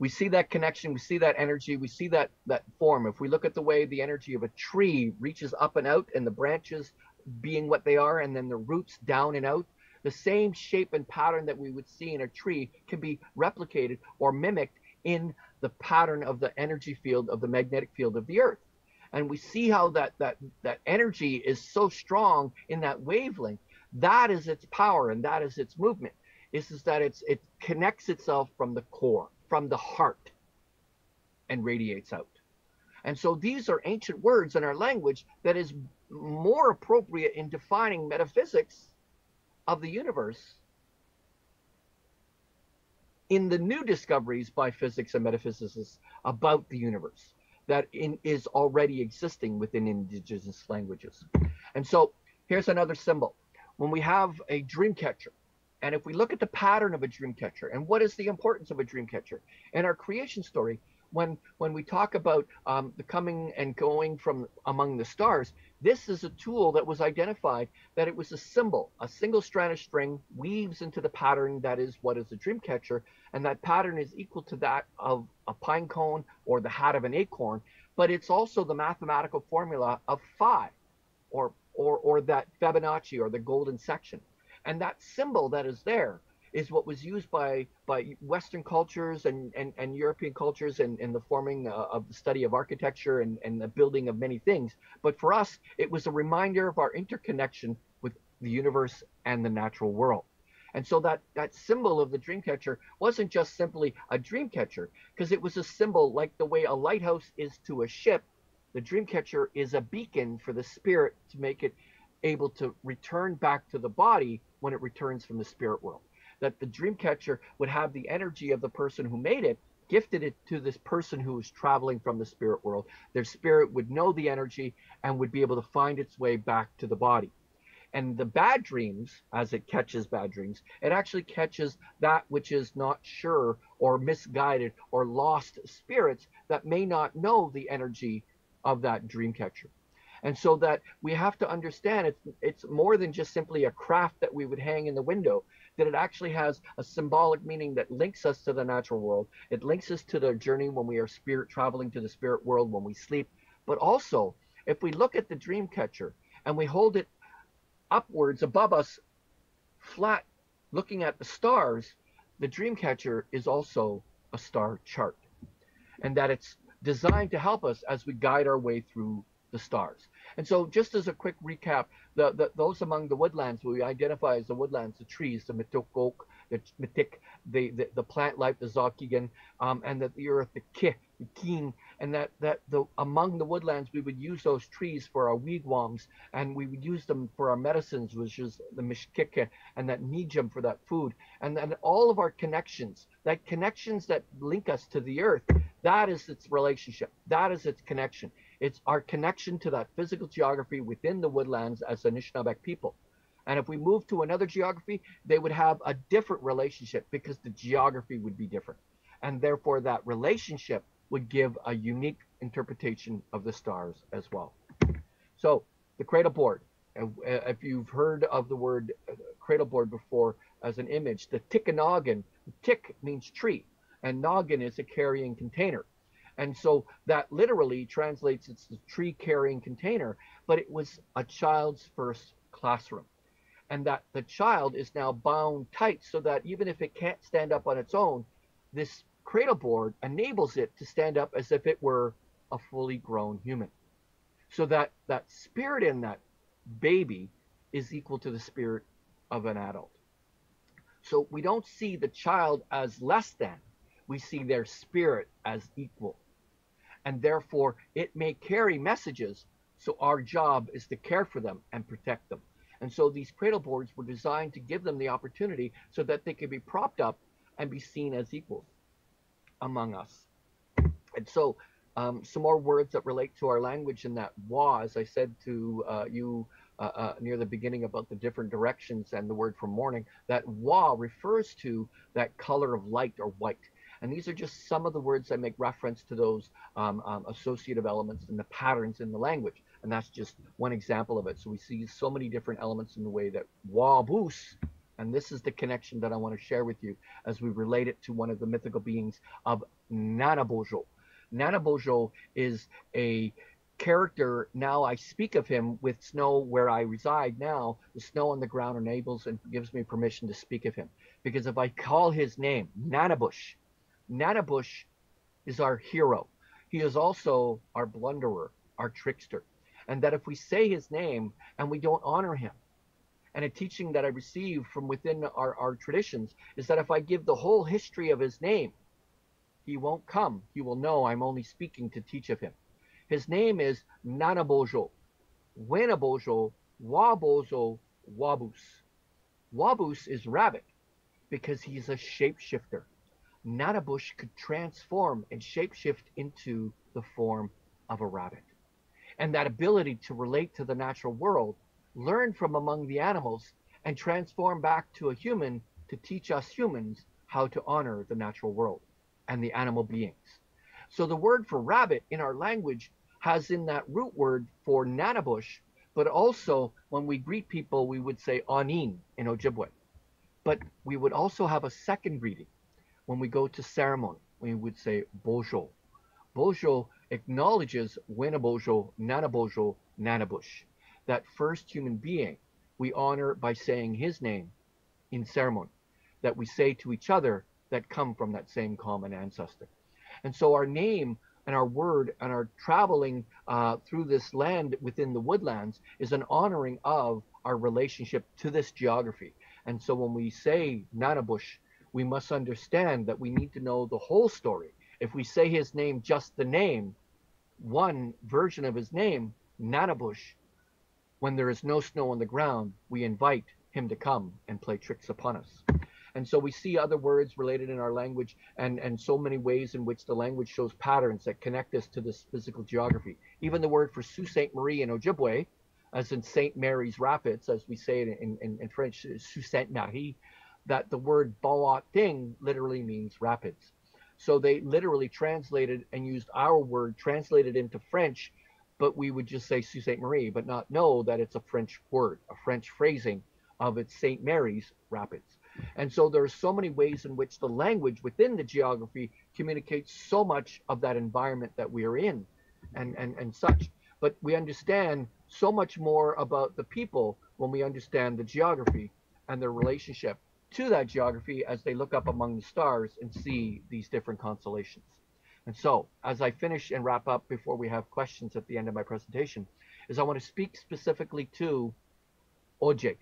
we see that connection, we see that energy, we see that that form. If we look at the way the energy of a tree reaches up and out and the branches being what they are and then the roots down and out, the same shape and pattern that we would see in a tree can be replicated or mimicked in the pattern of the energy field of the magnetic field of the earth. And we see how that that that energy is so strong in that wavelength. That is its power and that is its movement. Is, is that it's it connects itself from the core from the heart and radiates out. And so these are ancient words in our language that is more appropriate in defining metaphysics of the universe in the new discoveries by physics and metaphysicists about the universe that in, is already existing within indigenous languages. And so here's another symbol. When we have a dream catcher, and if we look at the pattern of a dream catcher and what is the importance of a dream catcher in our creation story, when when we talk about um, the coming and going from among the stars, this is a tool that was identified that it was a symbol, a single strand of string weaves into the pattern that is what is a dream catcher, and that pattern is equal to that of a pine cone or the hat of an acorn, but it's also the mathematical formula of phi, or or or that Fibonacci or the golden section. And that symbol that is there is what was used by by Western cultures and, and, and European cultures in, in the forming uh, of the study of architecture and, and the building of many things. But for us, it was a reminder of our interconnection with the universe and the natural world. And so that, that symbol of the dream catcher wasn't just simply a dream catcher, because it was a symbol like the way a lighthouse is to a ship. The dream catcher is a beacon for the spirit to make it able to return back to the body when it returns from the spirit world. That the dream catcher would have the energy of the person who made it, gifted it to this person who is traveling from the spirit world. Their spirit would know the energy and would be able to find its way back to the body. And the bad dreams, as it catches bad dreams, it actually catches that which is not sure or misguided or lost spirits that may not know the energy of that dream catcher. And so that we have to understand it's it's more than just simply a craft that we would hang in the window, that it actually has a symbolic meaning that links us to the natural world. It links us to the journey when we are spirit traveling to the spirit world when we sleep. But also, if we look at the dream catcher and we hold it upwards above us, flat, looking at the stars, the Dreamcatcher is also a star chart, and that it's designed to help us as we guide our way through the stars. And so, just as a quick recap, the, the those among the woodlands we identify as the woodlands, the trees, the mituk oak, the mitik, the, the, the plant life, the zokigan, um, and that the earth, the ki, the king, and that that the among the woodlands we would use those trees for our wigwams, and we would use them for our medicines, which is the mishkike, and that nijam for that food, and then all of our connections, that connections that link us to the earth, that is its relationship, that is its connection. It's our connection to that physical geography within the woodlands as Anishinaabeg people. And if we move to another geography, they would have a different relationship because the geography would be different. And therefore, that relationship would give a unique interpretation of the stars as well. So, the cradle board. If you've heard of the word uh, cradle board before as an image, the Tikanagan, tick means tree, and noggin is a carrying container. And so that literally translates it's the tree carrying container, but it was a child's first classroom and that the child is now bound tight so that even if it can't stand up on its own, this cradle board enables it to stand up as if it were a fully grown human. So that that spirit in that baby is equal to the spirit of an adult. So we don't see the child as less than, we see their spirit as equal. And therefore, it may carry messages. So our job is to care for them and protect them. And so these cradle boards were designed to give them the opportunity so that they could be propped up and be seen as equals among us. And so um, some more words that relate to our language in that wa, as I said to uh, you uh, uh, near the beginning about the different directions and the word for morning, that wa refers to that color of light or white. And these are just some of the words that make reference to those um, um, associative elements and the patterns in the language. And that's just one example of it. So we see so many different elements in the way that Wabus, and this is the connection that I want to share with you as we relate it to one of the mythical beings of Nanabojo. Nanabojo is a character now I speak of him with snow where I reside now. The snow on the ground enables and gives me permission to speak of him. Because if I call his name, Nanabush, Nanabush is our hero. He is also our blunderer, our trickster and that if we say his name and we don't honor him, and a teaching that I received from within our, our traditions is that if I give the whole history of his name, he won't come. He will know I'm only speaking to teach of him. His name is Nanabojo, Wenabojo, Wabozo, Wabus. Wabus is rabbit because he's a shapeshifter. Nanabush could transform and shapeshift into the form of a rabbit and that ability to relate to the natural world, learn from among the animals, and transform back to a human to teach us humans how to honor the natural world and the animal beings. So the word for rabbit in our language has in that root word for nanabush, but also when we greet people, we would say anin in Ojibwe. But we would also have a second greeting. When we go to ceremony, we would say bojo. Bojo acknowledges Winnabojo, Nanabojo, Nanabush, that first human being we honor by saying his name in ceremony, that we say to each other that come from that same common ancestor. And so our name and our word and our traveling uh, through this land within the woodlands is an honoring of our relationship to this geography. And so when we say Nanabush, we must understand that we need to know the whole story. If we say his name, just the name, one version of his name, Nanabush, when there is no snow on the ground, we invite him to come and play tricks upon us. And so we see other words related in our language and, and so many ways in which the language shows patterns that connect us to this physical geography. Even the word for Sault Ste. Marie in Ojibwe, as in St. Mary's Rapids, as we say it in, in, in French, Sault Ste. Marie, that the word Bawat Ding literally means rapids. So they literally translated and used our word, translated into French, but we would just say Sault Ste. Marie, but not know that it's a French word, a French phrasing of its St. Mary's Rapids. And so there are so many ways in which the language within the geography communicates so much of that environment that we are in and, and, and such. But we understand so much more about the people when we understand the geography and their relationship to that geography as they look up among the stars and see these different constellations. And so, as I finish and wrap up before we have questions at the end of my presentation, is I want to speak specifically to Ojig.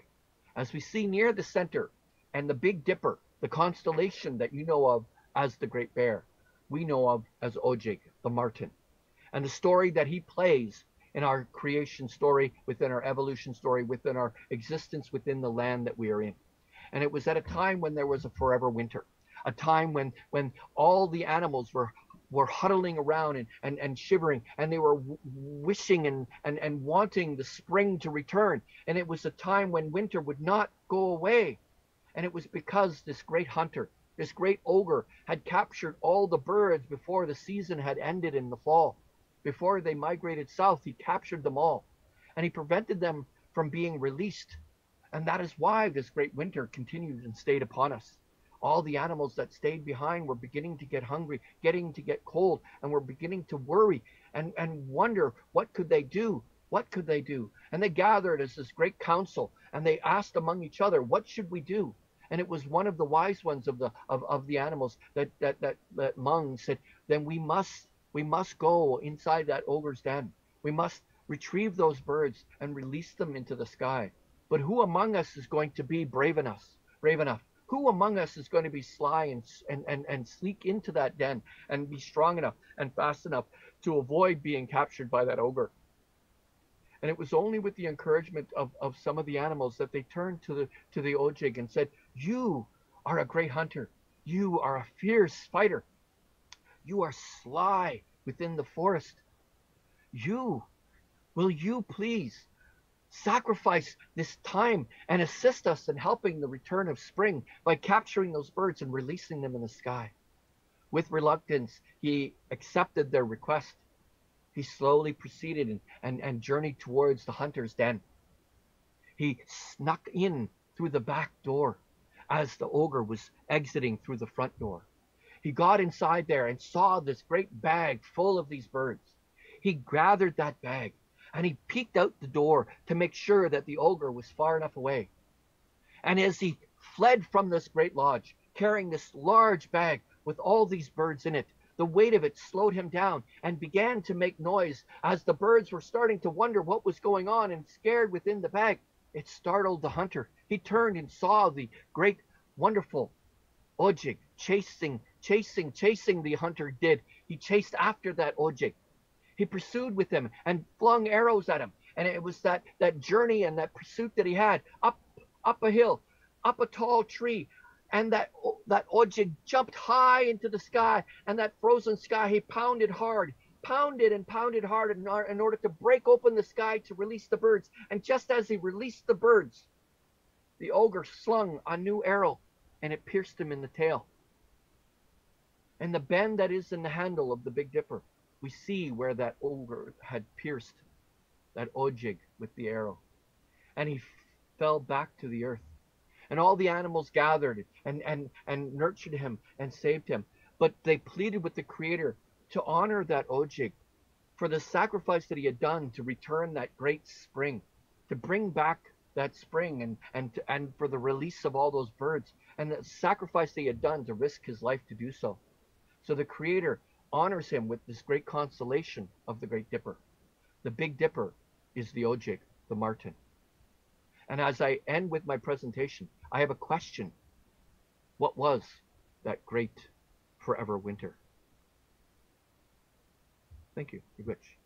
As we see near the center and the Big Dipper, the constellation that you know of as the Great Bear, we know of as Ojig, the marten. And the story that he plays in our creation story, within our evolution story, within our existence within the land that we are in. And it was at a time when there was a forever winter, a time when when all the animals were were huddling around and, and, and shivering and they were wishing and, and, and wanting the spring to return. And it was a time when winter would not go away. And it was because this great hunter, this great ogre, had captured all the birds before the season had ended in the fall. Before they migrated south, he captured them all and he prevented them from being released. And that is why this great winter continued and stayed upon us all the animals that stayed behind were beginning to get hungry, getting to get cold, and were beginning to worry and, and wonder what could they do? What could they do? And they gathered as this great council and they asked among each other, what should we do? And it was one of the wise ones of the of, of the animals that that that, that Mung said, then we must we must go inside that ogre's den. We must retrieve those birds and release them into the sky. But who among us is going to be brave enough, brave enough who among us is going to be sly and, and, and, and sneak into that den and be strong enough and fast enough to avoid being captured by that ogre? And it was only with the encouragement of, of some of the animals that they turned to the to the Ojig and said, You are a great hunter. You are a fierce fighter. You are sly within the forest. You, will you please sacrifice this time and assist us in helping the return of spring by capturing those birds and releasing them in the sky. With reluctance, he accepted their request. He slowly proceeded and, and, and journeyed towards the hunter's den. He snuck in through the back door as the ogre was exiting through the front door. He got inside there and saw this great bag full of these birds. He gathered that bag and he peeked out the door to make sure that the ogre was far enough away. And as he fled from this great lodge, carrying this large bag with all these birds in it, the weight of it slowed him down and began to make noise as the birds were starting to wonder what was going on and scared within the bag. It startled the hunter. He turned and saw the great, wonderful Ojig chasing, chasing, chasing the hunter did. He chased after that Ojig he pursued with him and flung arrows at him. And it was that that journey and that pursuit that he had up up a hill, up a tall tree, and that that Ojig jumped high into the sky, and that frozen sky he pounded hard, pounded and pounded hard in, in order to break open the sky to release the birds. And just as he released the birds, the ogre slung a new arrow, and it pierced him in the tail. And the bend that is in the handle of the Big Dipper we see where that ogre had pierced that ojig with the arrow. And he fell back to the earth. And all the animals gathered and, and, and nurtured him and saved him. But they pleaded with the Creator to honor that ojig for the sacrifice that he had done to return that great spring, to bring back that spring and, and, and for the release of all those birds, and the sacrifice that he had done to risk his life to do so. So the Creator honors him with this great constellation of the Great Dipper. The Big Dipper is the Ojig, the marten. And as I end with my presentation, I have a question. What was that great forever winter? Thank you. Rich.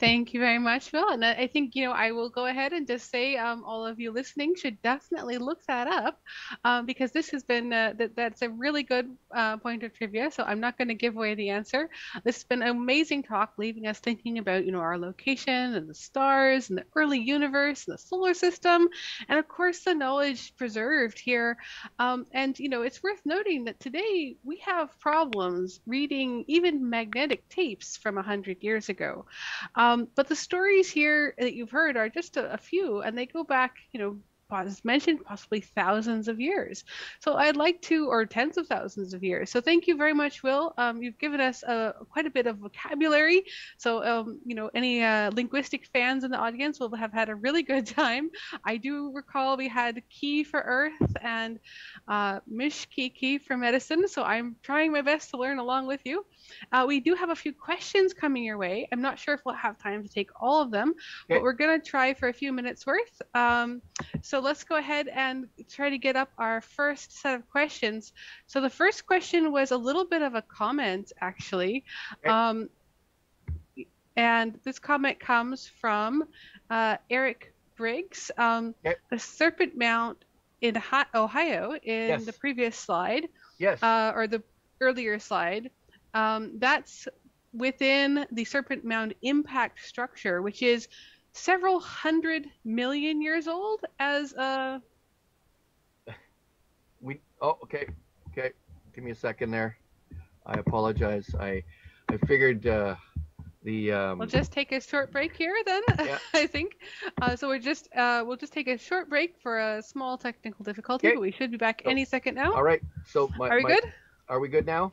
Thank you very much, Phil. And I think, you know, I will go ahead and just say um, all of you listening should definitely look that up um, because this has been, uh, that, that's a really good uh, point of trivia. So I'm not going to give away the answer. This has been an amazing talk, leaving us thinking about, you know, our location and the stars and the early universe and the solar system. And of course, the knowledge preserved here. Um, and, you know, it's worth noting that today we have problems reading even magnetic tapes from 100 years ago. Um, but the stories here that you've heard are just a, a, few, and they go back, you know, as mentioned, possibly thousands of years. So I'd like to, or tens of thousands of years. So thank you very much, Will. Um, you've given us uh, quite a bit of vocabulary. So, um, you know, any uh, linguistic fans in the audience will have had a really good (laughs) time. I do recall we had Ki for Earth and uh, Mishkiki for medicine. So I'm trying my best to learn along with you. Uh, we do have a few questions coming your way. I'm not sure if we'll have time to take all of them, okay. but we're going to try for a few minutes worth. Um, so let's go ahead and try to get up our first set of questions. So the first question was a little bit of a comment, actually. Okay. Um, and this comment comes from uh, Eric Briggs. Um, okay. The Serpent Mound in Ohio in yes. the previous slide. Yes. Uh, or the earlier slide um, that's within the Serpent Mound impact structure, which is several hundred million years old as a. (laughs) We oh okay okay give me a second there. I apologize. I I figured uh, the. Um... We'll just take a short break here then. (laughs) Yeah. I think. Uh, so we're just uh, we'll just take a short break for a small technical difficulty, okay. but we should be back so, any second now. All right. So my, are we my, good? Are we good now?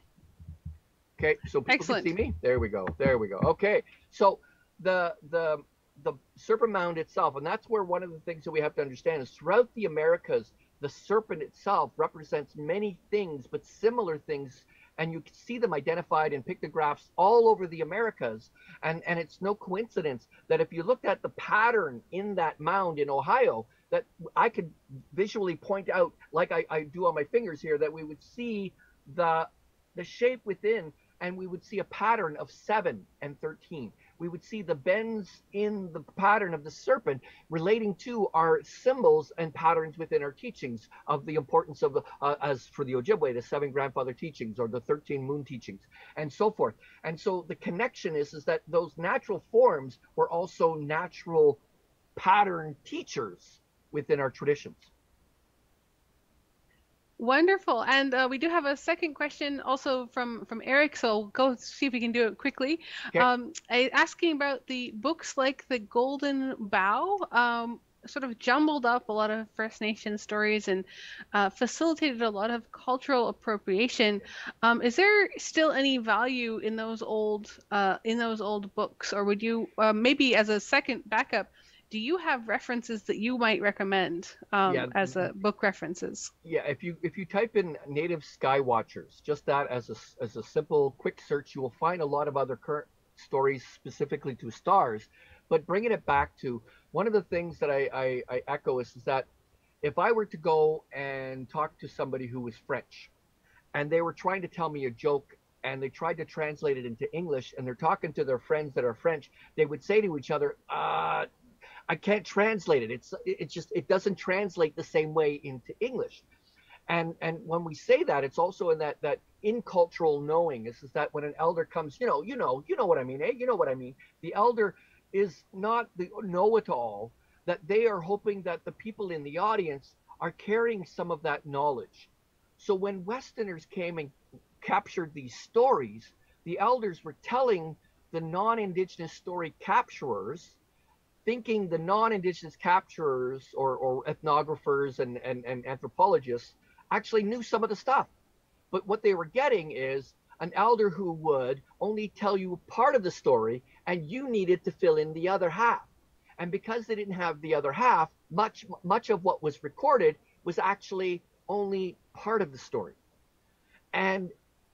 Okay, so people Excellent. can see me. There we go. There we go. Okay, so the the the serpent mound itself, and that's where one of the things that we have to understand is throughout the Americas, the serpent itself represents many things, but similar things, and you can see them identified in pictographs all over the Americas. And and it's no coincidence that if you looked at the pattern in that mound in Ohio, that I could visually point out, like I, I do on my fingers here, that we would see the the shape within and we would see a pattern of 7 and 13. We would see the bends in the pattern of the serpent relating to our symbols and patterns within our teachings of the importance of, uh, as for the Ojibwe, the seven grandfather teachings or the 13 moon teachings and so forth. And so the connection is, is that those natural forms were also natural pattern teachers within our traditions. Wonderful, and uh, we do have a second question also from from Eric. So will go see if we can do it quickly. Okay. Um, asking about the books like the Golden Bough. Um, sort of jumbled up a lot of First Nation stories and uh, facilitated a lot of cultural appropriation. Um, is there still any value in those old uh, in those old books, or would you uh, maybe as a second backup? Do you have references that you might recommend um, yeah, as a book references? Yeah, if you if you type in native sky watchers, just that as a as a simple quick search, you will find a lot of other current stories specifically to stars. But bringing it back to one of the things that I, I, I echo is, is that if I were to go and talk to somebody who was French, and they were trying to tell me a joke and they tried to translate it into English and they're talking to their friends that are French, they would say to each other, uh, I can't translate it. It's it's just it doesn't translate the same way into English. And and when we say that, it's also in that that incultural knowing is, is that when an elder comes, you know, you know, you know what I mean, eh? You know what I mean. The elder is not the know-it-all, that they are hoping that the people in the audience are carrying some of that knowledge. So when Westerners came and captured these stories, the elders were telling the non-indigenous story capturers thinking the non-indigenous capturers or, or ethnographers and, and, and anthropologists actually knew some of the stuff. But what they were getting is an elder who would only tell you part of the story and you needed to fill in the other half. And because they didn't have the other half, much much of what was recorded was actually only part of the story. And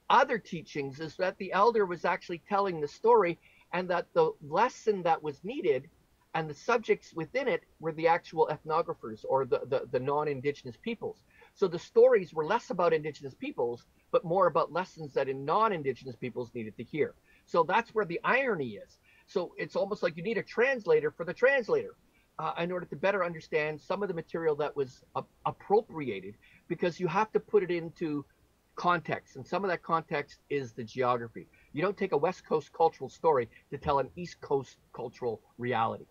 other teachings is that the elder was actually telling the story and that the lesson that was needed and the subjects within it were the actual ethnographers or the, the, the non-indigenous peoples. So the stories were less about indigenous peoples, but more about lessons that in non-indigenous peoples needed to hear. So that's where the irony is. So it's almost like you need a translator for the translator uh, in order to better understand some of the material that was appropriated, because you have to put it into context, and some of that context is the geography. You don't take a West Coast cultural story to tell an East Coast cultural reality.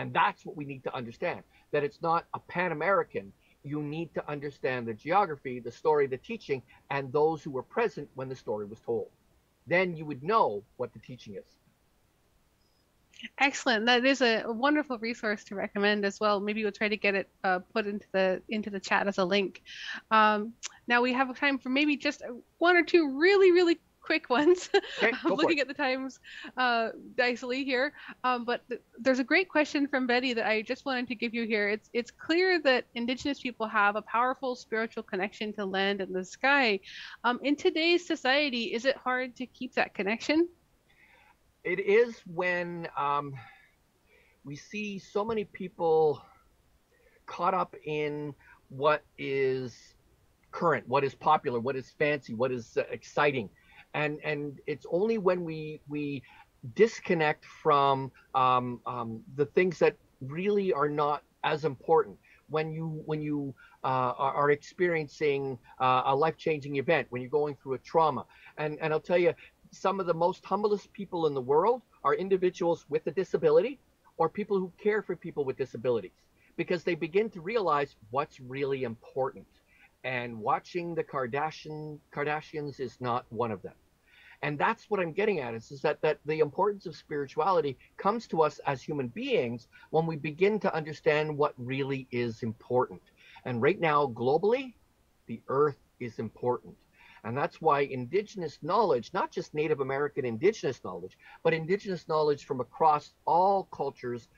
And that's what we need to understand that it's not a Pan American. You need to understand the geography, the story, the teaching, and those who were present when the story was told. Then you would know what the teaching is. Excellent. That is a wonderful resource to recommend as well. Maybe we'll try to get it uh, put into the into the chat as a link. Um, now we have time for maybe just one or two really really quick ones. (laughs) Okay, I'm looking it. at the times uh, dicily here, um, but th- there's a great question from Betty that I just wanted to give you here. It's it's clear that Indigenous people have a powerful spiritual connection to land and the sky. Um, in today's society, is it hard to keep that connection? It is when um, we see so many people caught up in what is current, what is popular, what is fancy, what is uh, exciting, and and it's only when we we disconnect from um, um, the things that really are not as important. When you when you uh, are, experiencing uh, a life changing event, when you're going through a trauma, and and I'll tell you, some of the most humblest people in the world are individuals with a disability or people who care for people with disabilities because they begin to realize what's really important and watching the Kardashian Kardashians is not one of them. And that's what I'm getting at is, is that that the importance of spirituality comes to us as human beings when we begin to understand what really is important. And right now, globally, the earth is important. And that's why indigenous knowledge, not just Native American indigenous knowledge, but indigenous knowledge from across all cultures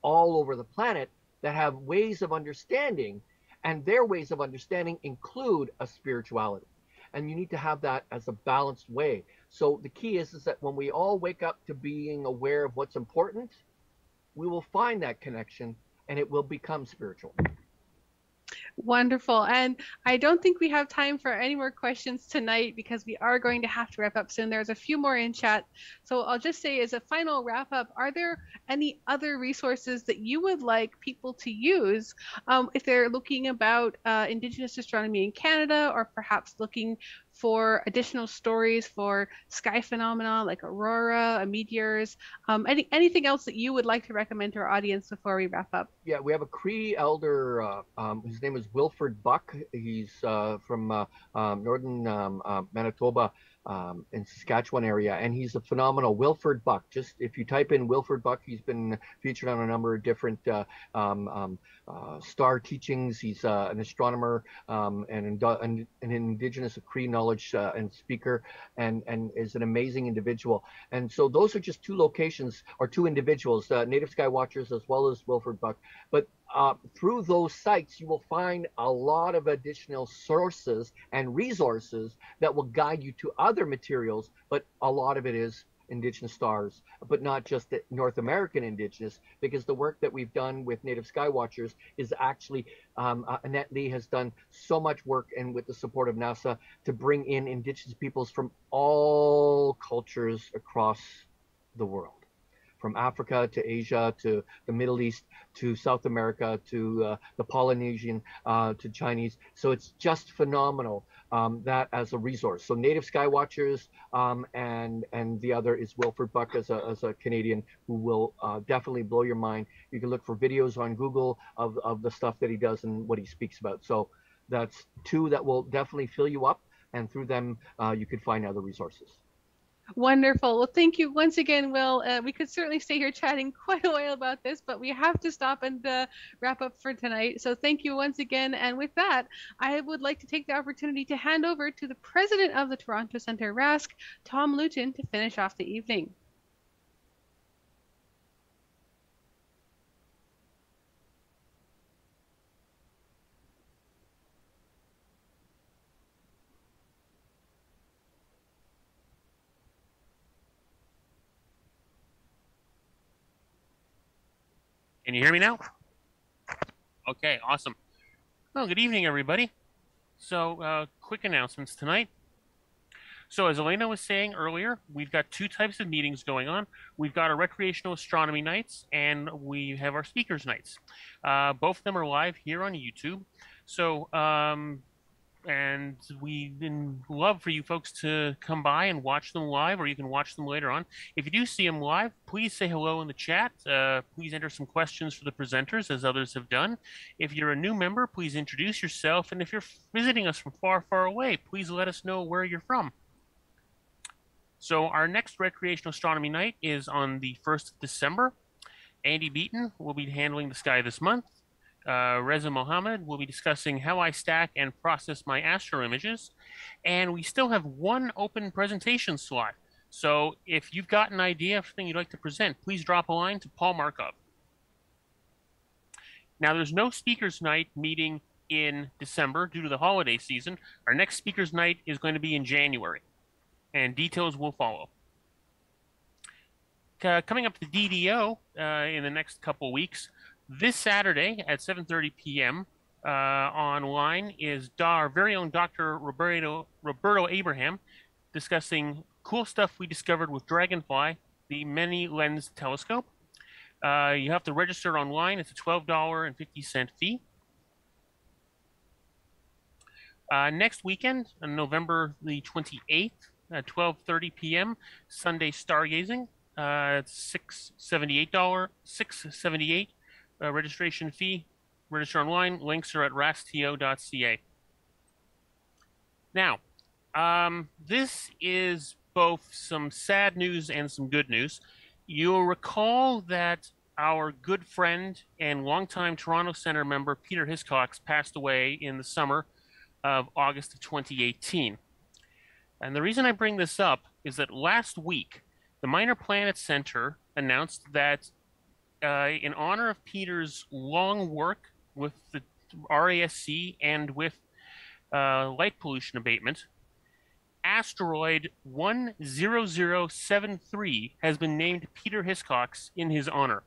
all over the planet that have ways of understanding and their ways of understanding include a spirituality. And you need to have that as a balanced way. So the key is is that when we all wake up to being aware of what's important we will find that connection and it will become spiritual Wonderful. And I don't think we have time for any more questions tonight because we are going to have to wrap up soon. There's a few more in chat. So I'll just say, as a final wrap up, are there any other resources that you would like people to use um, if they're looking about uh, Indigenous astronomy in Canada or perhaps looking for additional stories for sky phenomena like aurora, meteors, um, any, anything else that you would like to recommend to our audience before we wrap up? yeah we have a cree elder uh, um, his name is wilfred buck he's uh, from uh, um, northern um, uh, manitoba um, in Saskatchewan area, and he's a phenomenal Wilfred Buck. Just if you type in Wilfred Buck, he's been featured on a number of different uh, um, um, uh, star teachings. He's uh, an astronomer um, and an, an indigenous Cree knowledge uh, and speaker, and and is an amazing individual. And so those are just two locations or two individuals, uh, Native Sky Watchers as well as Wilfred Buck. But uh, through those sites, you will find a lot of additional sources and resources that will guide you to other materials, but a lot of it is indigenous stars, but not just the North American indigenous, because the work that we've done with Native Skywatchers is actually, um, uh, Annette Lee has done so much work and with the support of NASA to bring in indigenous peoples from all cultures across the world from Africa to Asia to the Middle East to South America to uh, the Polynesian uh, to Chinese. So it's just phenomenal um, that as a resource. So Native Skywatchers um, and and the other is Wilfred Buck as a, as a Canadian who will uh, definitely blow your mind. You can look for videos on Google of, of the stuff that he does and what he speaks about. So that's two that will definitely fill you up and through them uh, you could find other resources. Wonderful. Well, thank you once again, Will. Uh, we could certainly stay here chatting (laughs) quite a while about this, but we have to stop and uh, wrap up for tonight. So thank you once again. And with that, I would like to take the opportunity to hand over to the president of the Toronto Centre RASC, Tom Luton, to finish off the evening. Can you hear me now? Okay, awesome. Well, good evening, everybody. So, uh, quick announcements tonight. So, as Elaina was saying earlier, we've got two types of meetings going on. We've got our recreational astronomy nights, and we have our speakers nights. Uh, both of them are live here on YouTube. So, um, and we would love for you folks to come by and watch them live, or you can watch them later on. If you do see them live, please say hello in the chat. Uh, please enter some questions for the presenters, as others have done. If you're a new member, please introduce yourself, and if you're visiting us from far, far away, please let us know where you're from. So our next recreational astronomy night is on the 1st of December. Andy Beaton will be handling the sky this month. Uh, Reza Mohammed will be discussing how I stack and process my astro images. And we still have one open presentation slot. So if you've got an idea of something you'd like to present, please drop a line to Paul Markov. Now, there's no speakers night meeting in December due to the holiday season. Our next speakers night is going to be in January, and details will follow. Uh, coming up to DDO uh, in the next couple weeks, this Saturday at 7:30 p.m. Uh, online is our very own Dr. Roberto Roberto Abraham discussing cool stuff we discovered with Dragonfly, the many lens telescope. Uh, you have to register online. It's a $12.50 fee. Uh, next weekend, on November the 28th at 12:30 p.m., Sunday stargazing. Uh, it's $678, 678 uh, registration fee. Register online. Links are at rascto.ca. Now, um, this is both some sad news and some good news. You'll recall that our good friend and longtime Toronto Center member Peter Hiscox passed away in the summer of August of 2018. And the reason I bring this up is that last week, the Minor Planet Center announced that uh, in honor of Peter's long work with the RASC and with uh, light pollution abatement, asteroid 10073 has been named Peter Hiscox in his honor.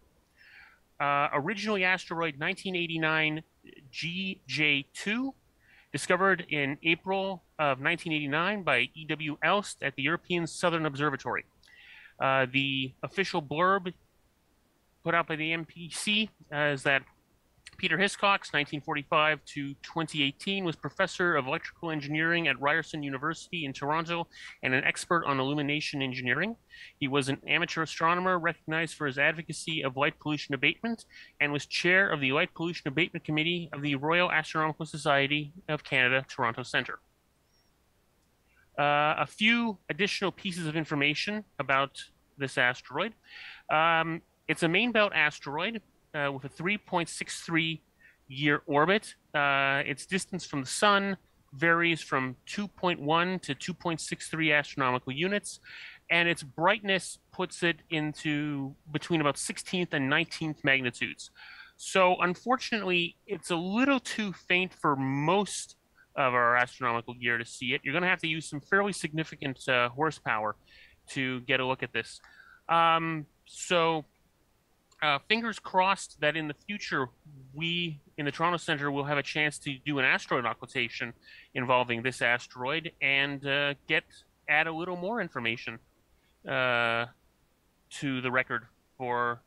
Uh, originally, asteroid 1989 GJ2, discovered in April of 1989 by E.W. Elst at the European Southern Observatory. Uh, the official blurb put out by the MPC is that Peter Hiscox, 1945 to 2018, was professor of electrical engineering at Ryerson University in Toronto and an expert on illumination engineering. He was an amateur astronomer recognized for his advocacy of light pollution abatement and was chair of the Light Pollution Abatement Committee of the Royal Astronomical Society of Canada, Toronto Centre. Uh, a few additional pieces of information about this asteroid. Um, it's a main belt asteroid uh, with a 3.63 year orbit. Uh, its distance from the sun varies from 2.1 to 2.63 astronomical units, and its brightness puts it into between about 16th and 19th magnitudes. So, unfortunately, it's a little too faint for most of our astronomical gear to see it. You're going to have to use some fairly significant uh, horsepower to get a look at this. Um, so, uh, fingers crossed that in the future we in the Toronto Center will have a chance to do an asteroid occultation involving this asteroid and uh, get add a little more information uh, to the record for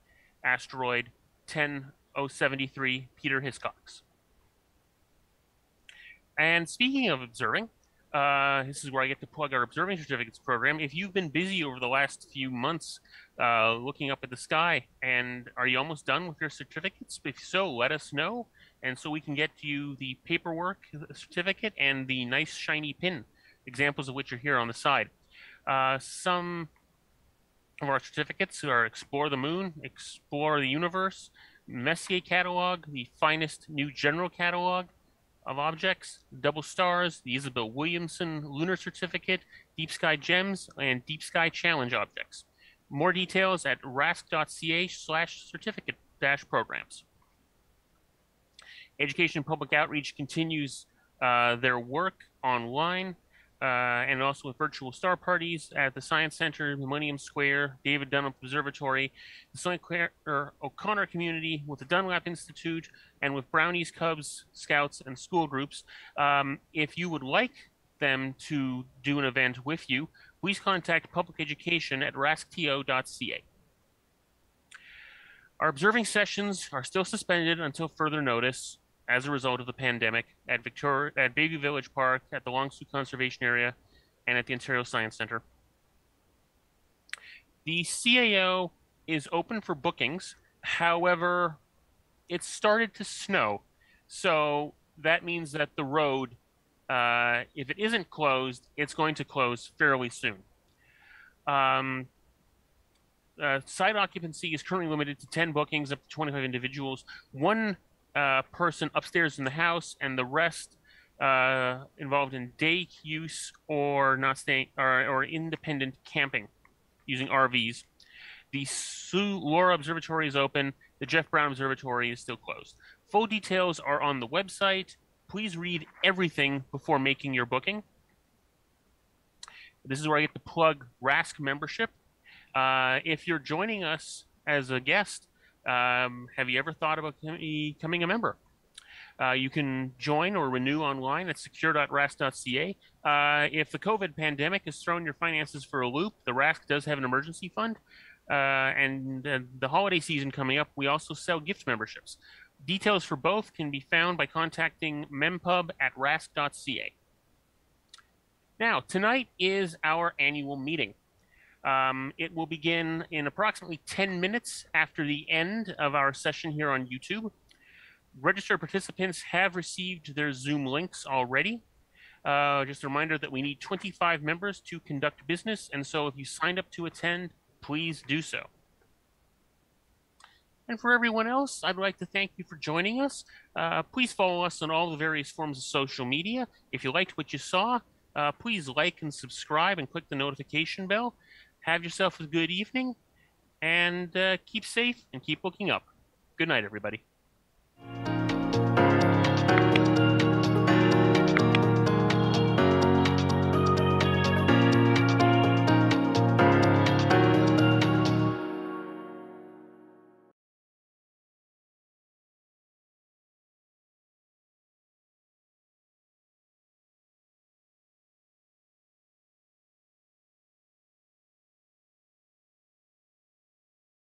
asteroid 10073 Peter Hiscox. And speaking of observing, uh, this is where I get to plug our observing certificates program. If you've been busy over the last few months uh, looking up at the sky, and are you almost done with your certificates? If so, let us know, and so we can get you the paperwork certificate and the nice shiny pin, examples of which are here on the side. Uh, some of our certificates are Explore the Moon, Explore the Universe, Messier Catalog, the finest new general catalog, of objects, double stars, the Isabel Williamson Lunar Certificate, Deep Sky Gems, and Deep Sky Challenge objects. More details at rasc.ca slash certificate dash programs. Education and Public Outreach continues uh, their work online uh, and also with virtual star parties at the Science Center, Millennium Square, David Dunlap Observatory, the O'Connor community, with the Dunlap Institute, and with Brownies, Cubs, Scouts, and school groups. Um, if you would like them to do an event with you, please contact public education at rascto.ca. Our observing sessions are still suspended until further notice as a result of the pandemic at Victoria, at Bayview Village Park, at the Long Sault Conservation Area, and at the Ontario Science Center. The CAO is open for bookings. However, it started to snow, so that means that the road, uh, if it isn't closed, it's going to close fairly soon. Um, uh, site occupancy is currently limited to 10 bookings up to 25 individuals. One uh, person upstairs in the house, and the rest uh, involved in day use or not staying or, or independent camping using RVs. The Sue Laura Observatory is open. The Jeff Brown Observatory is still closed. Full details are on the website. Please read everything before making your booking. This is where I get to plug RASC membership. Uh, if you're joining us as a guest, um, have you ever thought about becoming a member? Uh, you can join or renew online at secure.rasc.ca. Uh, if the COVID pandemic has thrown your finances for a loop, the RASC does have an emergency fund. Uh, and the holiday season coming up, we also sell gift memberships. Details for both can be found by contacting mempub at rasc.ca. Now, tonight is our annual meeting. Um, it will begin in approximately 10 minutes after the end of our session here on YouTube. Registered participants have received their Zoom links already. Uh, just a reminder that we need 25 members to conduct business, and so if you signed up to attend, please do so. And for everyone else, I'd like to thank you for joining us. Uh, please follow us on all the various forms of social media. If you liked what you saw, uh, please like and subscribe and click the notification bell. Have yourself a good evening and uh, keep safe and keep looking up. Good night, everybody.